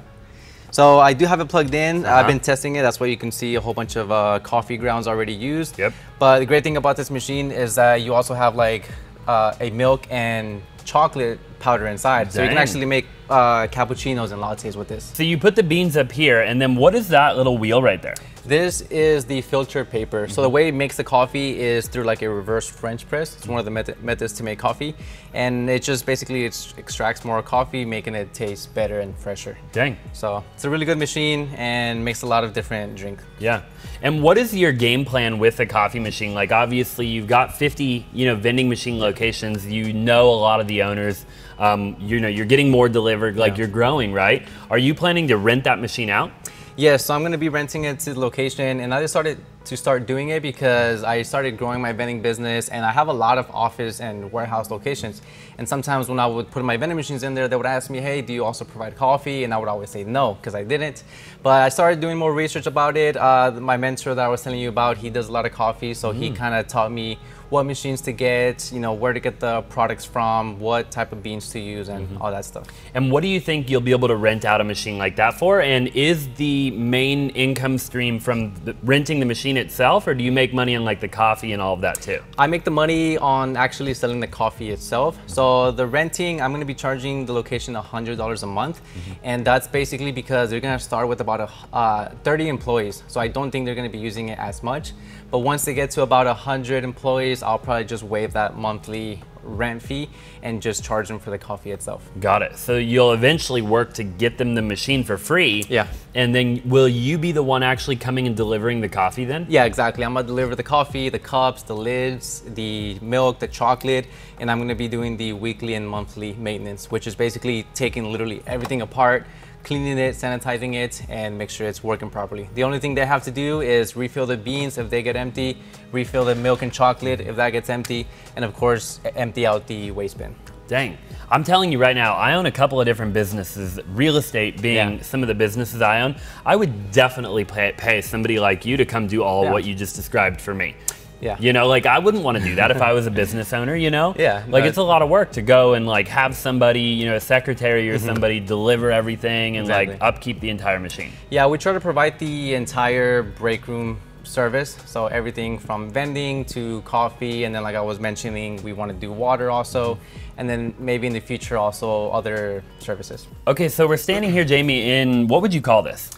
[SPEAKER 2] So I do have it plugged in.
[SPEAKER 1] Uh-huh.
[SPEAKER 2] I've been testing it. That's why you can see a whole bunch of uh, coffee grounds already used.
[SPEAKER 1] Yep.
[SPEAKER 2] But the great thing about this machine is that you also have like uh, a milk and chocolate powder inside. So you can actually make uh, cappuccinos and lattes with this.
[SPEAKER 1] So you put the beans up here and then what is that little wheel right there?
[SPEAKER 2] This is the filter paper. So the way it makes the coffee is through like a reverse French press. It's one of the method- methods to make coffee, and it just basically it extracts more coffee, making it taste better and fresher.
[SPEAKER 1] Dang.
[SPEAKER 2] So it's a really good machine and makes a lot of different drink.
[SPEAKER 1] Yeah. And what is your game plan with the coffee machine? Like obviously you've got 50, you know, vending machine locations. You know a lot of the owners. Um, you know, you're getting more delivered, like
[SPEAKER 2] Yeah.
[SPEAKER 1] you're growing, right? Are you planning to rent that machine out?
[SPEAKER 2] Yes, so I'm gonna be renting it to the location, and I just started to start doing it because I started growing my vending business, and I have a lot of office and warehouse locations. And sometimes when I would put my vending machines in there, they would ask me, "Hey, do you also provide coffee?" And I would always say no because I didn't. But I started doing more research about it. Uh, my mentor that I was telling you about, he does a lot of coffee, so he kind of taught me what machines to get, you know, where to get the products from, what type of beans to use, and mm-hmm. all that stuff.
[SPEAKER 1] And what do you think you'll be able to rent out a machine like that for? And is the main income stream from the, renting the machine itself, or do you make money on like the coffee and all of that too?
[SPEAKER 2] I make the money on actually selling the coffee itself. Mm-hmm. So the renting, I'm going to be charging the location $100 a month, mm-hmm. and that's basically because they're going to start with about a, uh, 30 employees. So I don't think they're going to be using it as much. But once they get to about 100 employees, I'll probably just waive that monthly rent fee and just charge them for the coffee itself.
[SPEAKER 1] Got it. So you'll eventually work to get them the machine for free.
[SPEAKER 2] Yeah.
[SPEAKER 1] And then will you be the one actually coming and delivering the coffee then?
[SPEAKER 2] Yeah, exactly. I'm gonna deliver the coffee, the cups, the lids, the milk, the chocolate, and I'm gonna be doing the weekly and monthly maintenance, which is basically taking literally everything apart, cleaning it, sanitizing it, and make sure it's working properly. The only thing they have to do is refill the beans if they get empty, refill the milk and chocolate if that gets empty, and of course, empty out the waste bin.
[SPEAKER 1] Dang. I'm telling you right now, I own a couple of different businesses, real estate being
[SPEAKER 2] Yeah.
[SPEAKER 1] some of the businesses I own. I would definitely pay, pay somebody like you to come do all
[SPEAKER 2] Yeah.
[SPEAKER 1] what you just described for me.
[SPEAKER 2] Yeah.
[SPEAKER 1] You know, like I wouldn't want to do that if I was a business owner, you know?
[SPEAKER 2] Yeah,
[SPEAKER 1] Like it's a lot of work to go and like have somebody, you know, a secretary or somebody deliver everything and like
[SPEAKER 2] Mm-hmm.
[SPEAKER 1] Upkeep the entire machine.
[SPEAKER 2] Yeah, we try to provide the entire break room service. So everything from vending to coffee, and then like I was mentioning, we want to do water also, and then maybe in the future also other services.
[SPEAKER 1] Okay, so we're standing here, Jaime, in what would you call this?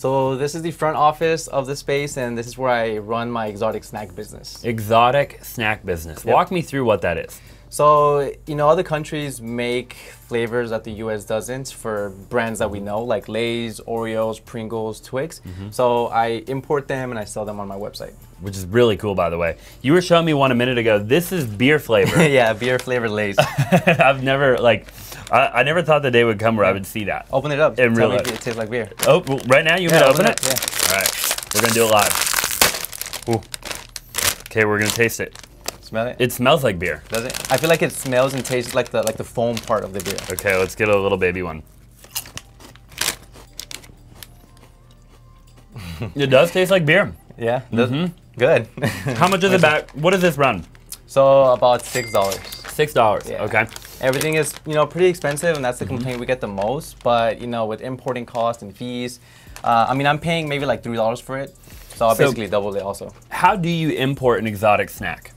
[SPEAKER 2] So this is the front office of the space, and this is where I run my exotic snack business.
[SPEAKER 1] Exotic snack business. Walk me through what that is.
[SPEAKER 2] So, you know, other countries make flavors that the US doesn't for brands that we mm-hmm. know, like Lay's, Oreos, Pringles, Twix. Mm-hmm. So I import them and I sell them on my website.
[SPEAKER 1] Which is really cool, by the way. You were showing me one a minute ago. This is beer flavor.
[SPEAKER 2] yeah, beer flavored Lay's.
[SPEAKER 1] I've never like, I, I never thought the day would come where I would see that.
[SPEAKER 2] Open it up.
[SPEAKER 1] In
[SPEAKER 2] Tell
[SPEAKER 1] real
[SPEAKER 2] me if
[SPEAKER 1] life.
[SPEAKER 2] it tastes like beer.
[SPEAKER 1] Oh, well, right now you
[SPEAKER 2] Yeah,
[SPEAKER 1] want to open it?
[SPEAKER 2] it,
[SPEAKER 1] All right, we're gonna do it live. Ooh. Okay, we're gonna taste it.
[SPEAKER 2] Smell it?
[SPEAKER 1] It smells like beer.
[SPEAKER 2] Does it? I feel like it smells and tastes like the like the foam part of the beer.
[SPEAKER 1] Okay, let's get a little baby one. it does taste like beer.
[SPEAKER 2] Yeah. Does- mm-hmm. Good.
[SPEAKER 1] How much is it back? What does this run?
[SPEAKER 2] so about six dollars.
[SPEAKER 1] Six dollars.
[SPEAKER 2] Yeah.
[SPEAKER 1] Okay.
[SPEAKER 2] Everything is, you know, pretty expensive, and that's the complaint we get the most. But you know, with importing costs and fees, uh, I mean, I'm paying maybe like three dollars for it. So I'll
[SPEAKER 1] So-
[SPEAKER 2] basically double it also.
[SPEAKER 1] How do you import an exotic snack?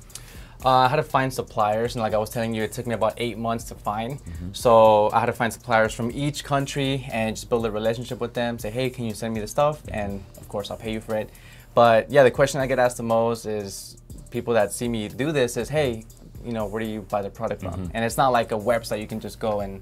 [SPEAKER 2] Uh, I had to find suppliers, and like I was telling you, it took me about eight months to find.
[SPEAKER 1] Mm-hmm.
[SPEAKER 2] So I had to find suppliers from each country and just build a relationship with them. Say, hey, can you send me the stuff? And of course, I'll pay you for it. But yeah, the question I get asked the most is people that see me do this is, hey, you know, where do you buy the product from?
[SPEAKER 1] Mm-hmm.
[SPEAKER 2] And it's not like a website you can just go and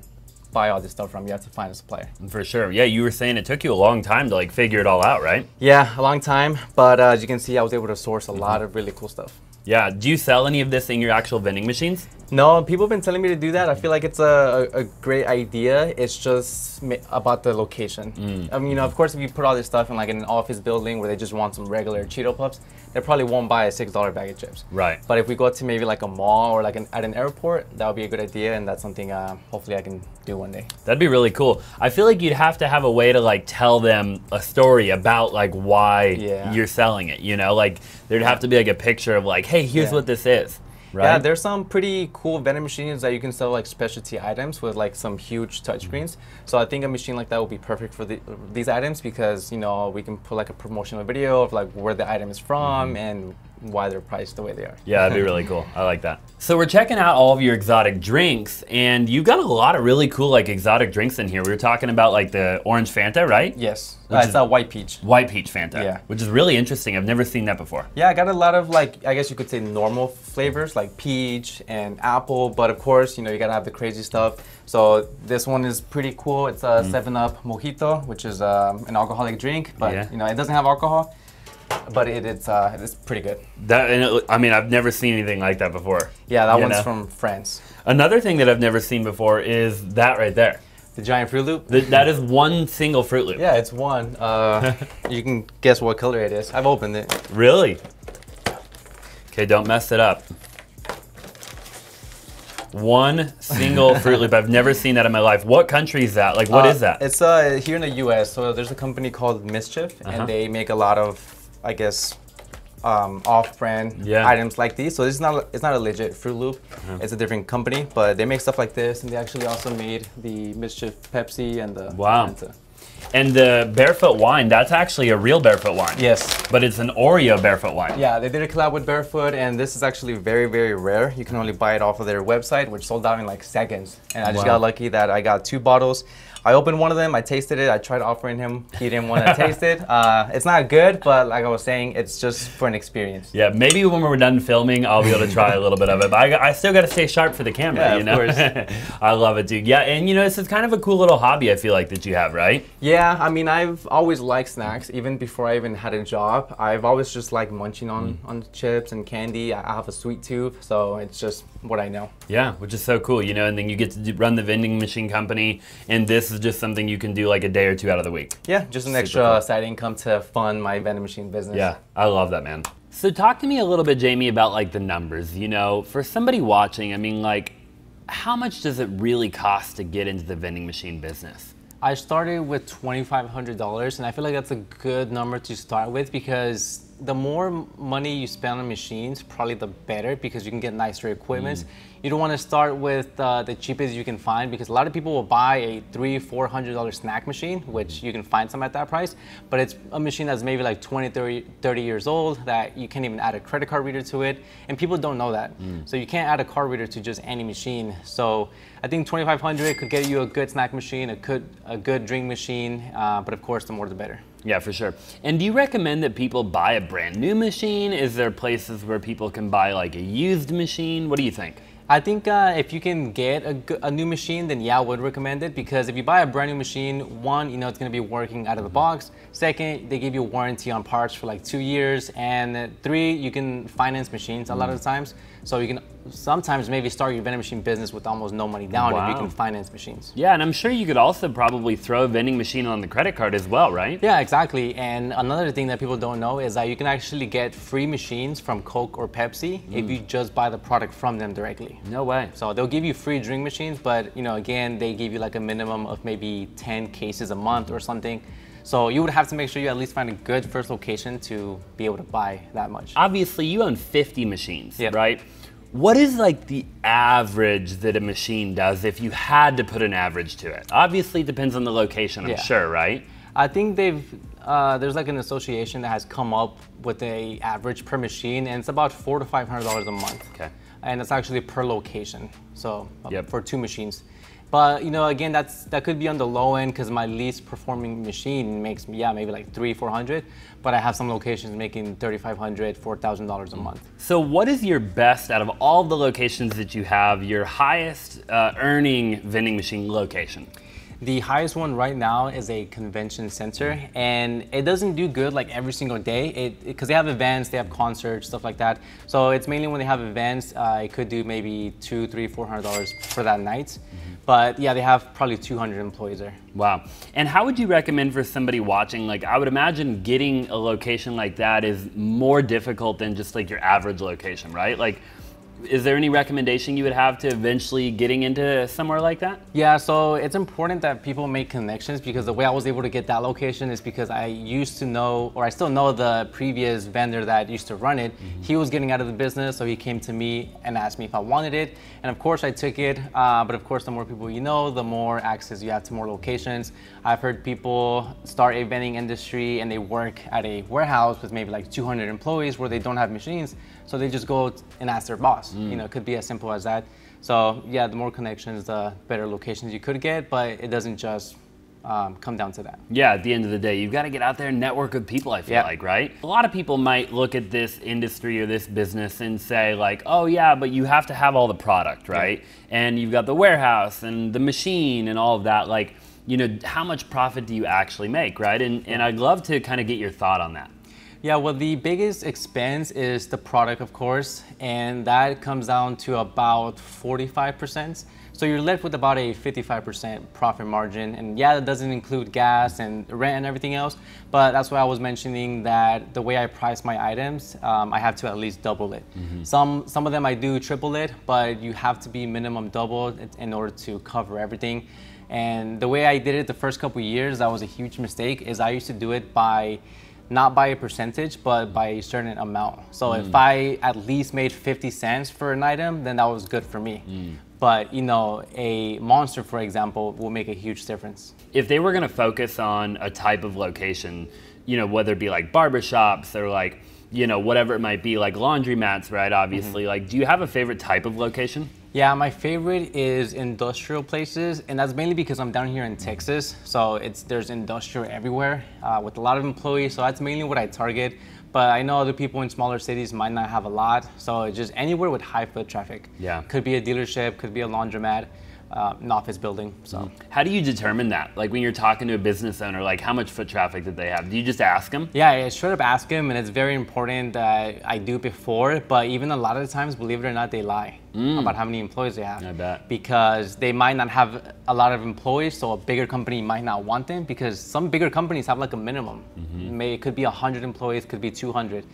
[SPEAKER 2] buy all this stuff from. You have to find a supplier.
[SPEAKER 1] For sure. Yeah, you were saying it took you a long time to like figure it all out, right?
[SPEAKER 2] Yeah, a long time, but uh, as you can see, I was able to source
[SPEAKER 1] Mm-hmm.
[SPEAKER 2] a lot of really cool stuff.
[SPEAKER 1] Yeah. Do you sell any of this in your actual vending machines?
[SPEAKER 2] No, people have been telling me to do that. I feel like it's a, a, great idea. It's just about the location.
[SPEAKER 1] Mm.
[SPEAKER 2] I mean, you know, of course, if you put all this stuff in like an office building where they just want some regular Cheeto Puffs, they probably won't buy a six dollar bag of chips.
[SPEAKER 1] Right.
[SPEAKER 2] But if we go to maybe like a mall or like an, at an airport, that would be a good idea, and that's something uh, hopefully I can do one day.
[SPEAKER 1] That'd be really cool. I feel like you'd have to have a way to like tell them a story about like why
[SPEAKER 2] Yeah.
[SPEAKER 1] you're selling it. You know, like there'd have to be like a picture of like, hey, here's
[SPEAKER 2] Yeah.
[SPEAKER 1] what this is. Right.
[SPEAKER 2] Yeah, there's some pretty cool vending machines that you can sell like specialty items with like some huge touchscreens. Mm-hmm. So I think a machine like that would be perfect for the, these items because you know we can put like a promotional video of like where the item is from mm-hmm. and why they're priced the way they are.
[SPEAKER 1] Yeah, that'd be really cool. I like that. So we're checking out all of your exotic drinks, and you've got a lot of really cool like exotic drinks in here. We were talking about like the orange Fanta, right?
[SPEAKER 2] Yes,
[SPEAKER 1] Which
[SPEAKER 2] uh, it's a white peach.
[SPEAKER 1] White peach Fanta.
[SPEAKER 2] Yeah.
[SPEAKER 1] Which is really interesting. I've never seen that before.
[SPEAKER 2] Yeah, I got a lot of like I guess you could say normal flavors like peach and apple, but of course you know you gotta have the crazy stuff. So this one is pretty cool. It's a Seven Up Mojito, which is um, an alcoholic drink, but
[SPEAKER 1] Yeah.
[SPEAKER 2] you know it doesn't have alcohol, but it, it's uh, it's pretty good.
[SPEAKER 1] That and it, I mean, I've never seen anything like that before.
[SPEAKER 2] Yeah, that one's
[SPEAKER 1] know?
[SPEAKER 2] from France.
[SPEAKER 1] Another thing that I've never seen before is that right there.
[SPEAKER 2] The giant Fruit Loop.
[SPEAKER 1] Th- that is one single Fruit Loop.
[SPEAKER 2] Yeah, it's one. Uh, you can guess what color it is. I've opened it.
[SPEAKER 1] Really? Okay, don't mess it up. One single Fruit Loop. I've never seen that in my life. What country is that? Like, what
[SPEAKER 2] Uh,
[SPEAKER 1] is that?
[SPEAKER 2] It's uh, here in the U.S. So there's a company called Mischief,
[SPEAKER 1] Uh-huh.
[SPEAKER 2] and they make a lot of, I guess, um, off-brand
[SPEAKER 1] Yeah.
[SPEAKER 2] items like these. So this is not it's not a legit Fruit Loop.
[SPEAKER 1] Uh-huh.
[SPEAKER 2] It's a different company, but they make stuff like this, and they actually also made the Mischief Pepsi and the
[SPEAKER 1] Wow.
[SPEAKER 2] Fanta.
[SPEAKER 1] And the barefoot wine, that's actually a real barefoot wine.
[SPEAKER 2] Yes.
[SPEAKER 1] But it's an Oreo barefoot wine.
[SPEAKER 2] Yeah, they did a collab with Barefoot, and this is actually very, very rare. You can only buy it off of their website, which sold out in like seconds. And I just
[SPEAKER 1] Wow.
[SPEAKER 2] got lucky that I got two bottles. I opened one of them, I tasted it, I tried offering him, he didn't want to taste it. Uh, it's not good, but like I was saying, it's just for an experience.
[SPEAKER 1] Yeah, maybe when we're done filming, I'll be able to try a little bit of it. But I, I still got to stay sharp for the camera,
[SPEAKER 2] Yeah,
[SPEAKER 1] you
[SPEAKER 2] of
[SPEAKER 1] know?
[SPEAKER 2] course.
[SPEAKER 1] I love it, dude. Yeah, and you know, this is kind of a cool little hobby I feel like that you have, right?
[SPEAKER 2] Yeah, I mean, I've always liked snacks, even before I even had a job. I've always just liked munching on, on chips and candy. I I have a sweet tooth, so it's just what I know.
[SPEAKER 1] Yeah, which is so cool, you know, and then you get to do, run the vending machine company, and this is just something you can do like a day or two out of the week.
[SPEAKER 2] Yeah, just an
[SPEAKER 1] Super
[SPEAKER 2] extra
[SPEAKER 1] cool.
[SPEAKER 2] side income to fund my vending machine business.
[SPEAKER 1] Yeah, I love that, man. So talk to me a little bit, Jaime, about like the numbers. You know, for somebody watching, I mean, like, how much does it really cost to get into the vending machine business?
[SPEAKER 2] I started with $2,500, and I feel like that's a good number to start with because the more money you spend on machines, probably the better because you can get nicer equipment. You don't want to start with uh, the cheapest you can find because a lot of people will buy a three, four hundred dollar snack machine, which you can find some at that price, but it's a machine that's maybe like 20, 30, 30 years old that you can't even add a credit card reader to it, and people don't know that. So you can't add a card reader to just any machine. So I think 2500 could get you a good snack machine, a good, a good drink machine, uh, but of course, the more the better.
[SPEAKER 1] Yeah, for sure. And do you recommend that people buy a brand new machine? Is there places where people can buy like a used machine? What do you think?
[SPEAKER 2] I think uh, if you can get a new machine, then yeah, I would recommend it because if you buy a brand new machine, one, you know it's going to be working out of the box. Second, they give you a warranty on parts for like two years, and uh, three, you can finance machines a lot of the times. So you can sometimes maybe start your vending machine business with almost no money down if you can finance machines.
[SPEAKER 1] Yeah, and I'm sure you could also probably throw a vending machine on the credit card as well, right?
[SPEAKER 2] Yeah, exactly. And another thing that people don't know is that you can actually get free machines from Coke or Pepsi if you mm. just buy the product from them directly.
[SPEAKER 1] No way.
[SPEAKER 2] So they'll give you free drink machines, but you know, again, they give you like a minimum of maybe 10 cases a month or something. So you would have to make sure you at least find a good first location to be able to buy that much.
[SPEAKER 1] Obviously, you own 50 machines,
[SPEAKER 2] Yep.
[SPEAKER 1] right? What is like the average that a machine does if you had to put an average to it? Obviously, it depends on the location, I'm
[SPEAKER 2] Yeah.
[SPEAKER 1] sure, right?
[SPEAKER 2] I think they've uh, there's like an association that has come up with a average per machine, and it's about four to five hundred dollars a month.
[SPEAKER 1] Okay.
[SPEAKER 2] And it's actually per location, so uh,
[SPEAKER 1] Yep.
[SPEAKER 2] for two machines. But you know, again, that's that could be on the low end because my least performing machine makes yeah maybe like three four hundred, but I have some locations making thirty five hundred four thousand dollars a month.
[SPEAKER 1] So, what is your best out of all the locations that you have? Your highest uh, earning vending machine location?
[SPEAKER 2] The highest one right now is a convention center, and it doesn't do good like every single day. It because they have events, they have concerts, stuff like that. So it's mainly when they have events. Uh, it could do maybe two, three, four hundred dollars for that night. But yeah, they have probably 200 employees there.
[SPEAKER 1] Wow. And how would you recommend for somebody watching? Like, I would imagine getting a location like that is more difficult than just like your average location, right? Like, is there any recommendation you would have to eventually getting into somewhere like that?
[SPEAKER 2] Yeah, so it's important that people make connections because the way I was able to get that location is because I used to know, or I still know the previous vendor that used to run it. He was getting out of the business, so he came to me and asked me if I wanted it. And of course, I took it. Uh, but of course, the more people you know, the more access you have to more locations. I've heard people start a vending industry and they work at a warehouse with maybe like 200 employees where they don't have machines. So they just go and ask their boss. You know, it could be as simple as that. So yeah, the more connections, the better locations you could get, but it doesn't just um, come down to that.
[SPEAKER 1] Yeah, at the end of the day, you've got to get out there and network with people, I feel
[SPEAKER 2] Yeah.
[SPEAKER 1] like, right? A lot of people might look at this industry or this business and say, like, oh, yeah, but you have to have all the product, right? And you've got the warehouse and the machine and all of that. Like, you know, how much profit do you actually make, right? And, and I'd love to kind of get your thought on that.
[SPEAKER 2] Yeah, well, the biggest expense is the product, of course, and that comes down to about 45%. So you're left with about a 55% profit margin. And yeah, that doesn't include gas and rent and everything else, but that's why I was mentioning that the way I price my items, um, I have to at least double it. Some, some of them I do triple it, but you have to be minimum double in- in order to cover everything. And the way I did it the first couple years, that was a huge mistake, is I used to do it by not by a percentage, but by a certain amount. So if mm. I at least made 50 cents for an item, then that was good for me. Mm. But you know, a monster, for example, will make a huge difference.
[SPEAKER 1] if they were going to focus on a type of location, you know, whether it be like barbershops or like, you know, whatever it might be, like laundromats, right? Obviously, mm-hmm. like, do you have a favorite type of location?
[SPEAKER 2] Yeah, my favorite is industrial places, and that's mainly because I'm down here in Texas. So it's there's industrial everywhere uh, with a lot of employees. So that's mainly what I target. But I know other people in smaller cities might not have a lot. So it's just anywhere with high foot traffic.
[SPEAKER 1] Yeah.
[SPEAKER 2] Could be a dealership, could be a laundromat, uh, an office building. So. Mm-hmm.
[SPEAKER 1] How do you determine that? Like when you're talking to a business owner, like how much foot traffic did they have? Do you just ask them?
[SPEAKER 2] Yeah, I straight up ask him, and it's very important that I do before. But even a lot of the times, believe it or not, they lie mm. about how many employees they have.
[SPEAKER 1] I bet.
[SPEAKER 2] Because they might not have a lot of employees, so a bigger company might not want them. Because some bigger companies have like a minimum. Mm-hmm. May it could be 100 employees, could be 200.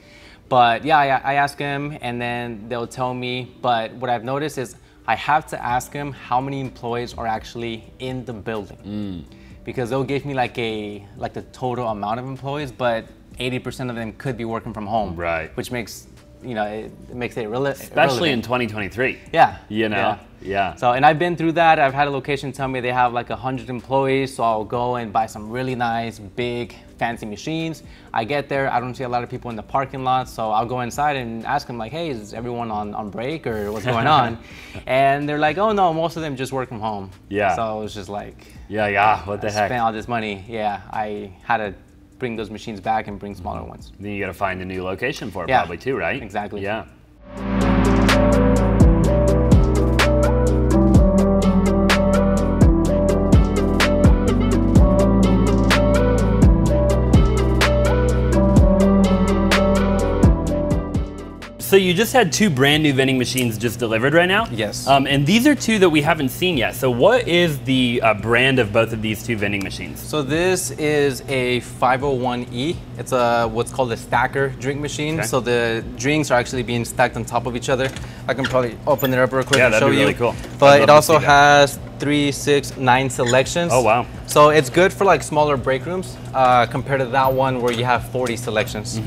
[SPEAKER 2] But yeah, I, I ask him, and then they'll tell me. But what I've noticed is I have to ask them how many employees are actually in the building mm. because they'll give me like a like the total amount of employees, but 80% of them could be working from home.
[SPEAKER 1] Right.
[SPEAKER 2] Which makes you know it, it makes it rele-
[SPEAKER 1] Especially in 2023.
[SPEAKER 2] yeah.
[SPEAKER 1] You know?
[SPEAKER 2] yeah.
[SPEAKER 1] Yeah.
[SPEAKER 2] So and I've been through that. I've had a location tell me they have like 100 employees, so I'll go and buy some really nice, big, fancy machines. I get there, I don't see a lot of people in the parking lot, so I'll go inside and ask them like, "Hey, is everyone on, on break or what's going on?" and they're like, "Oh no, most of them just work from home."
[SPEAKER 1] Yeah.
[SPEAKER 2] So it was just like
[SPEAKER 1] yeah, yeah. What the
[SPEAKER 2] I
[SPEAKER 1] heck?
[SPEAKER 2] spent all this money. Yeah, I had to bring those machines back and bring smaller mm-hmm. ones.
[SPEAKER 1] Then you got to find a new location for it,
[SPEAKER 2] Yeah,
[SPEAKER 1] probably too, right?
[SPEAKER 2] exactly.
[SPEAKER 1] Yeah. So you just had two brand new vending machines just delivered right now?
[SPEAKER 2] Yes.
[SPEAKER 1] Um, and these are two that we haven't seen yet. So what is the uh, brand of both of these two vending machines?
[SPEAKER 2] So this is a 501e. It's a what's called a stacker drink machine.
[SPEAKER 1] Okay.
[SPEAKER 2] So the drinks are actually being stacked on top of each other. I can probably open it up real quick
[SPEAKER 1] Yeah,
[SPEAKER 2] and
[SPEAKER 1] that'd
[SPEAKER 2] show
[SPEAKER 1] be
[SPEAKER 2] you.
[SPEAKER 1] really cool.
[SPEAKER 2] But it also has three, six, nine selections.
[SPEAKER 1] Oh, wow.
[SPEAKER 2] So it's good for like smaller break rooms uh, compared to that one where you have 40 selections.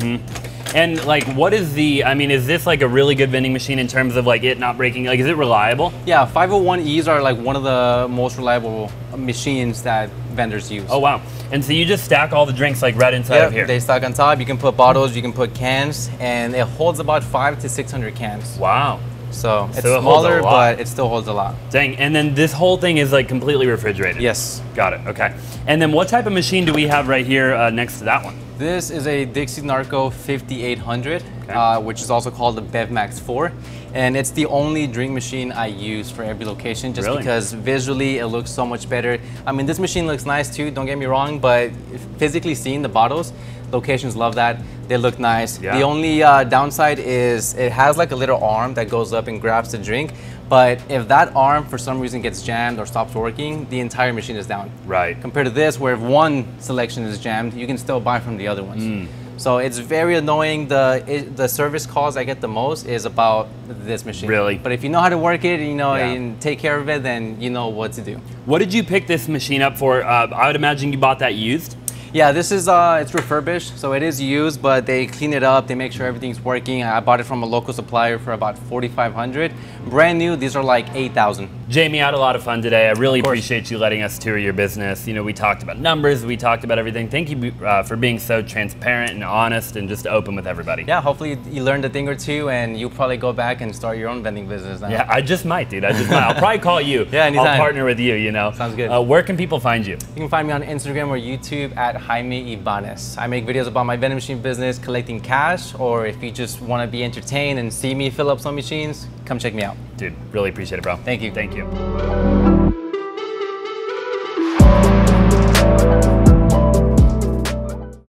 [SPEAKER 1] And like, what is the? I mean, is this like a really good vending machine in terms of like it not breaking? Like, is it reliable?
[SPEAKER 2] Yeah, 501Es are like one of the most reliable machines that vendors use.
[SPEAKER 1] Oh wow! And so you just stack all the drinks like right inside
[SPEAKER 2] Yep,
[SPEAKER 1] of here.
[SPEAKER 2] they stack on top. You can put bottles, you can put cans, and it holds about five to 600 cans.
[SPEAKER 1] wow.
[SPEAKER 2] So it's
[SPEAKER 1] it
[SPEAKER 2] smaller, but it still holds a lot.
[SPEAKER 1] Dang. And then this whole thing is like completely refrigerated.
[SPEAKER 2] Yes.
[SPEAKER 1] Got it. Okay. And then what type of machine do we have right here uh, next to that one?
[SPEAKER 2] This is a Dixie Narco 5800,
[SPEAKER 1] Okay.
[SPEAKER 2] uh, which is also called the BevMax 4. And it's the only drink machine I use for every location just
[SPEAKER 1] Really?
[SPEAKER 2] because visually it looks so much better. I mean, this machine looks nice too, don't get me wrong, but physically seeing the bottles, locations love that. They look nice.
[SPEAKER 1] Yeah.
[SPEAKER 2] The only uh, downside is it has like a little arm that goes up and grabs the drink. But if that arm for some reason gets jammed or stops working, the entire machine is down.
[SPEAKER 1] Right.
[SPEAKER 2] Compared to this, where if one selection is jammed, you can still buy from the other ones.
[SPEAKER 1] Hmm.
[SPEAKER 2] So it's very annoying. The it, the service calls I get the most is about this machine.
[SPEAKER 1] Really?
[SPEAKER 2] But if you know how to work it, you know,
[SPEAKER 1] Yeah.
[SPEAKER 2] and take care of it, then you know what to do.
[SPEAKER 1] What did you pick this machine up for? Uh, I would imagine you bought that used.
[SPEAKER 2] Yeah, this is uh, it's refurbished, so it is used, but they clean it up. They make sure everything's working. I bought it from a local supplier for about 4,500. Brand new, these are like 8,000.
[SPEAKER 1] Jaime, I had a lot of fun today. I really appreciate you letting us tour your business. You know, we talked about numbers, we talked about everything. Thank you uh, for being so transparent and honest and just open with everybody.
[SPEAKER 2] Yeah, hopefully you learned a thing or two, and you'll probably go back and start your own vending business now.
[SPEAKER 1] Yeah, I just might, dude. I just might. I'll probably call you.
[SPEAKER 2] Yeah, anytime.
[SPEAKER 1] I'll partner with you. You know.
[SPEAKER 2] Sounds good.
[SPEAKER 1] Uh, where can people find you?
[SPEAKER 2] You can find me on Instagram or YouTube at Jaime Ibanez. I make videos about my vending machine business, collecting cash, or if you just want to be entertained and see me fill up some machines, come check me out.
[SPEAKER 1] Dude, really appreciate it, bro.
[SPEAKER 2] Thank you.
[SPEAKER 1] Thank you.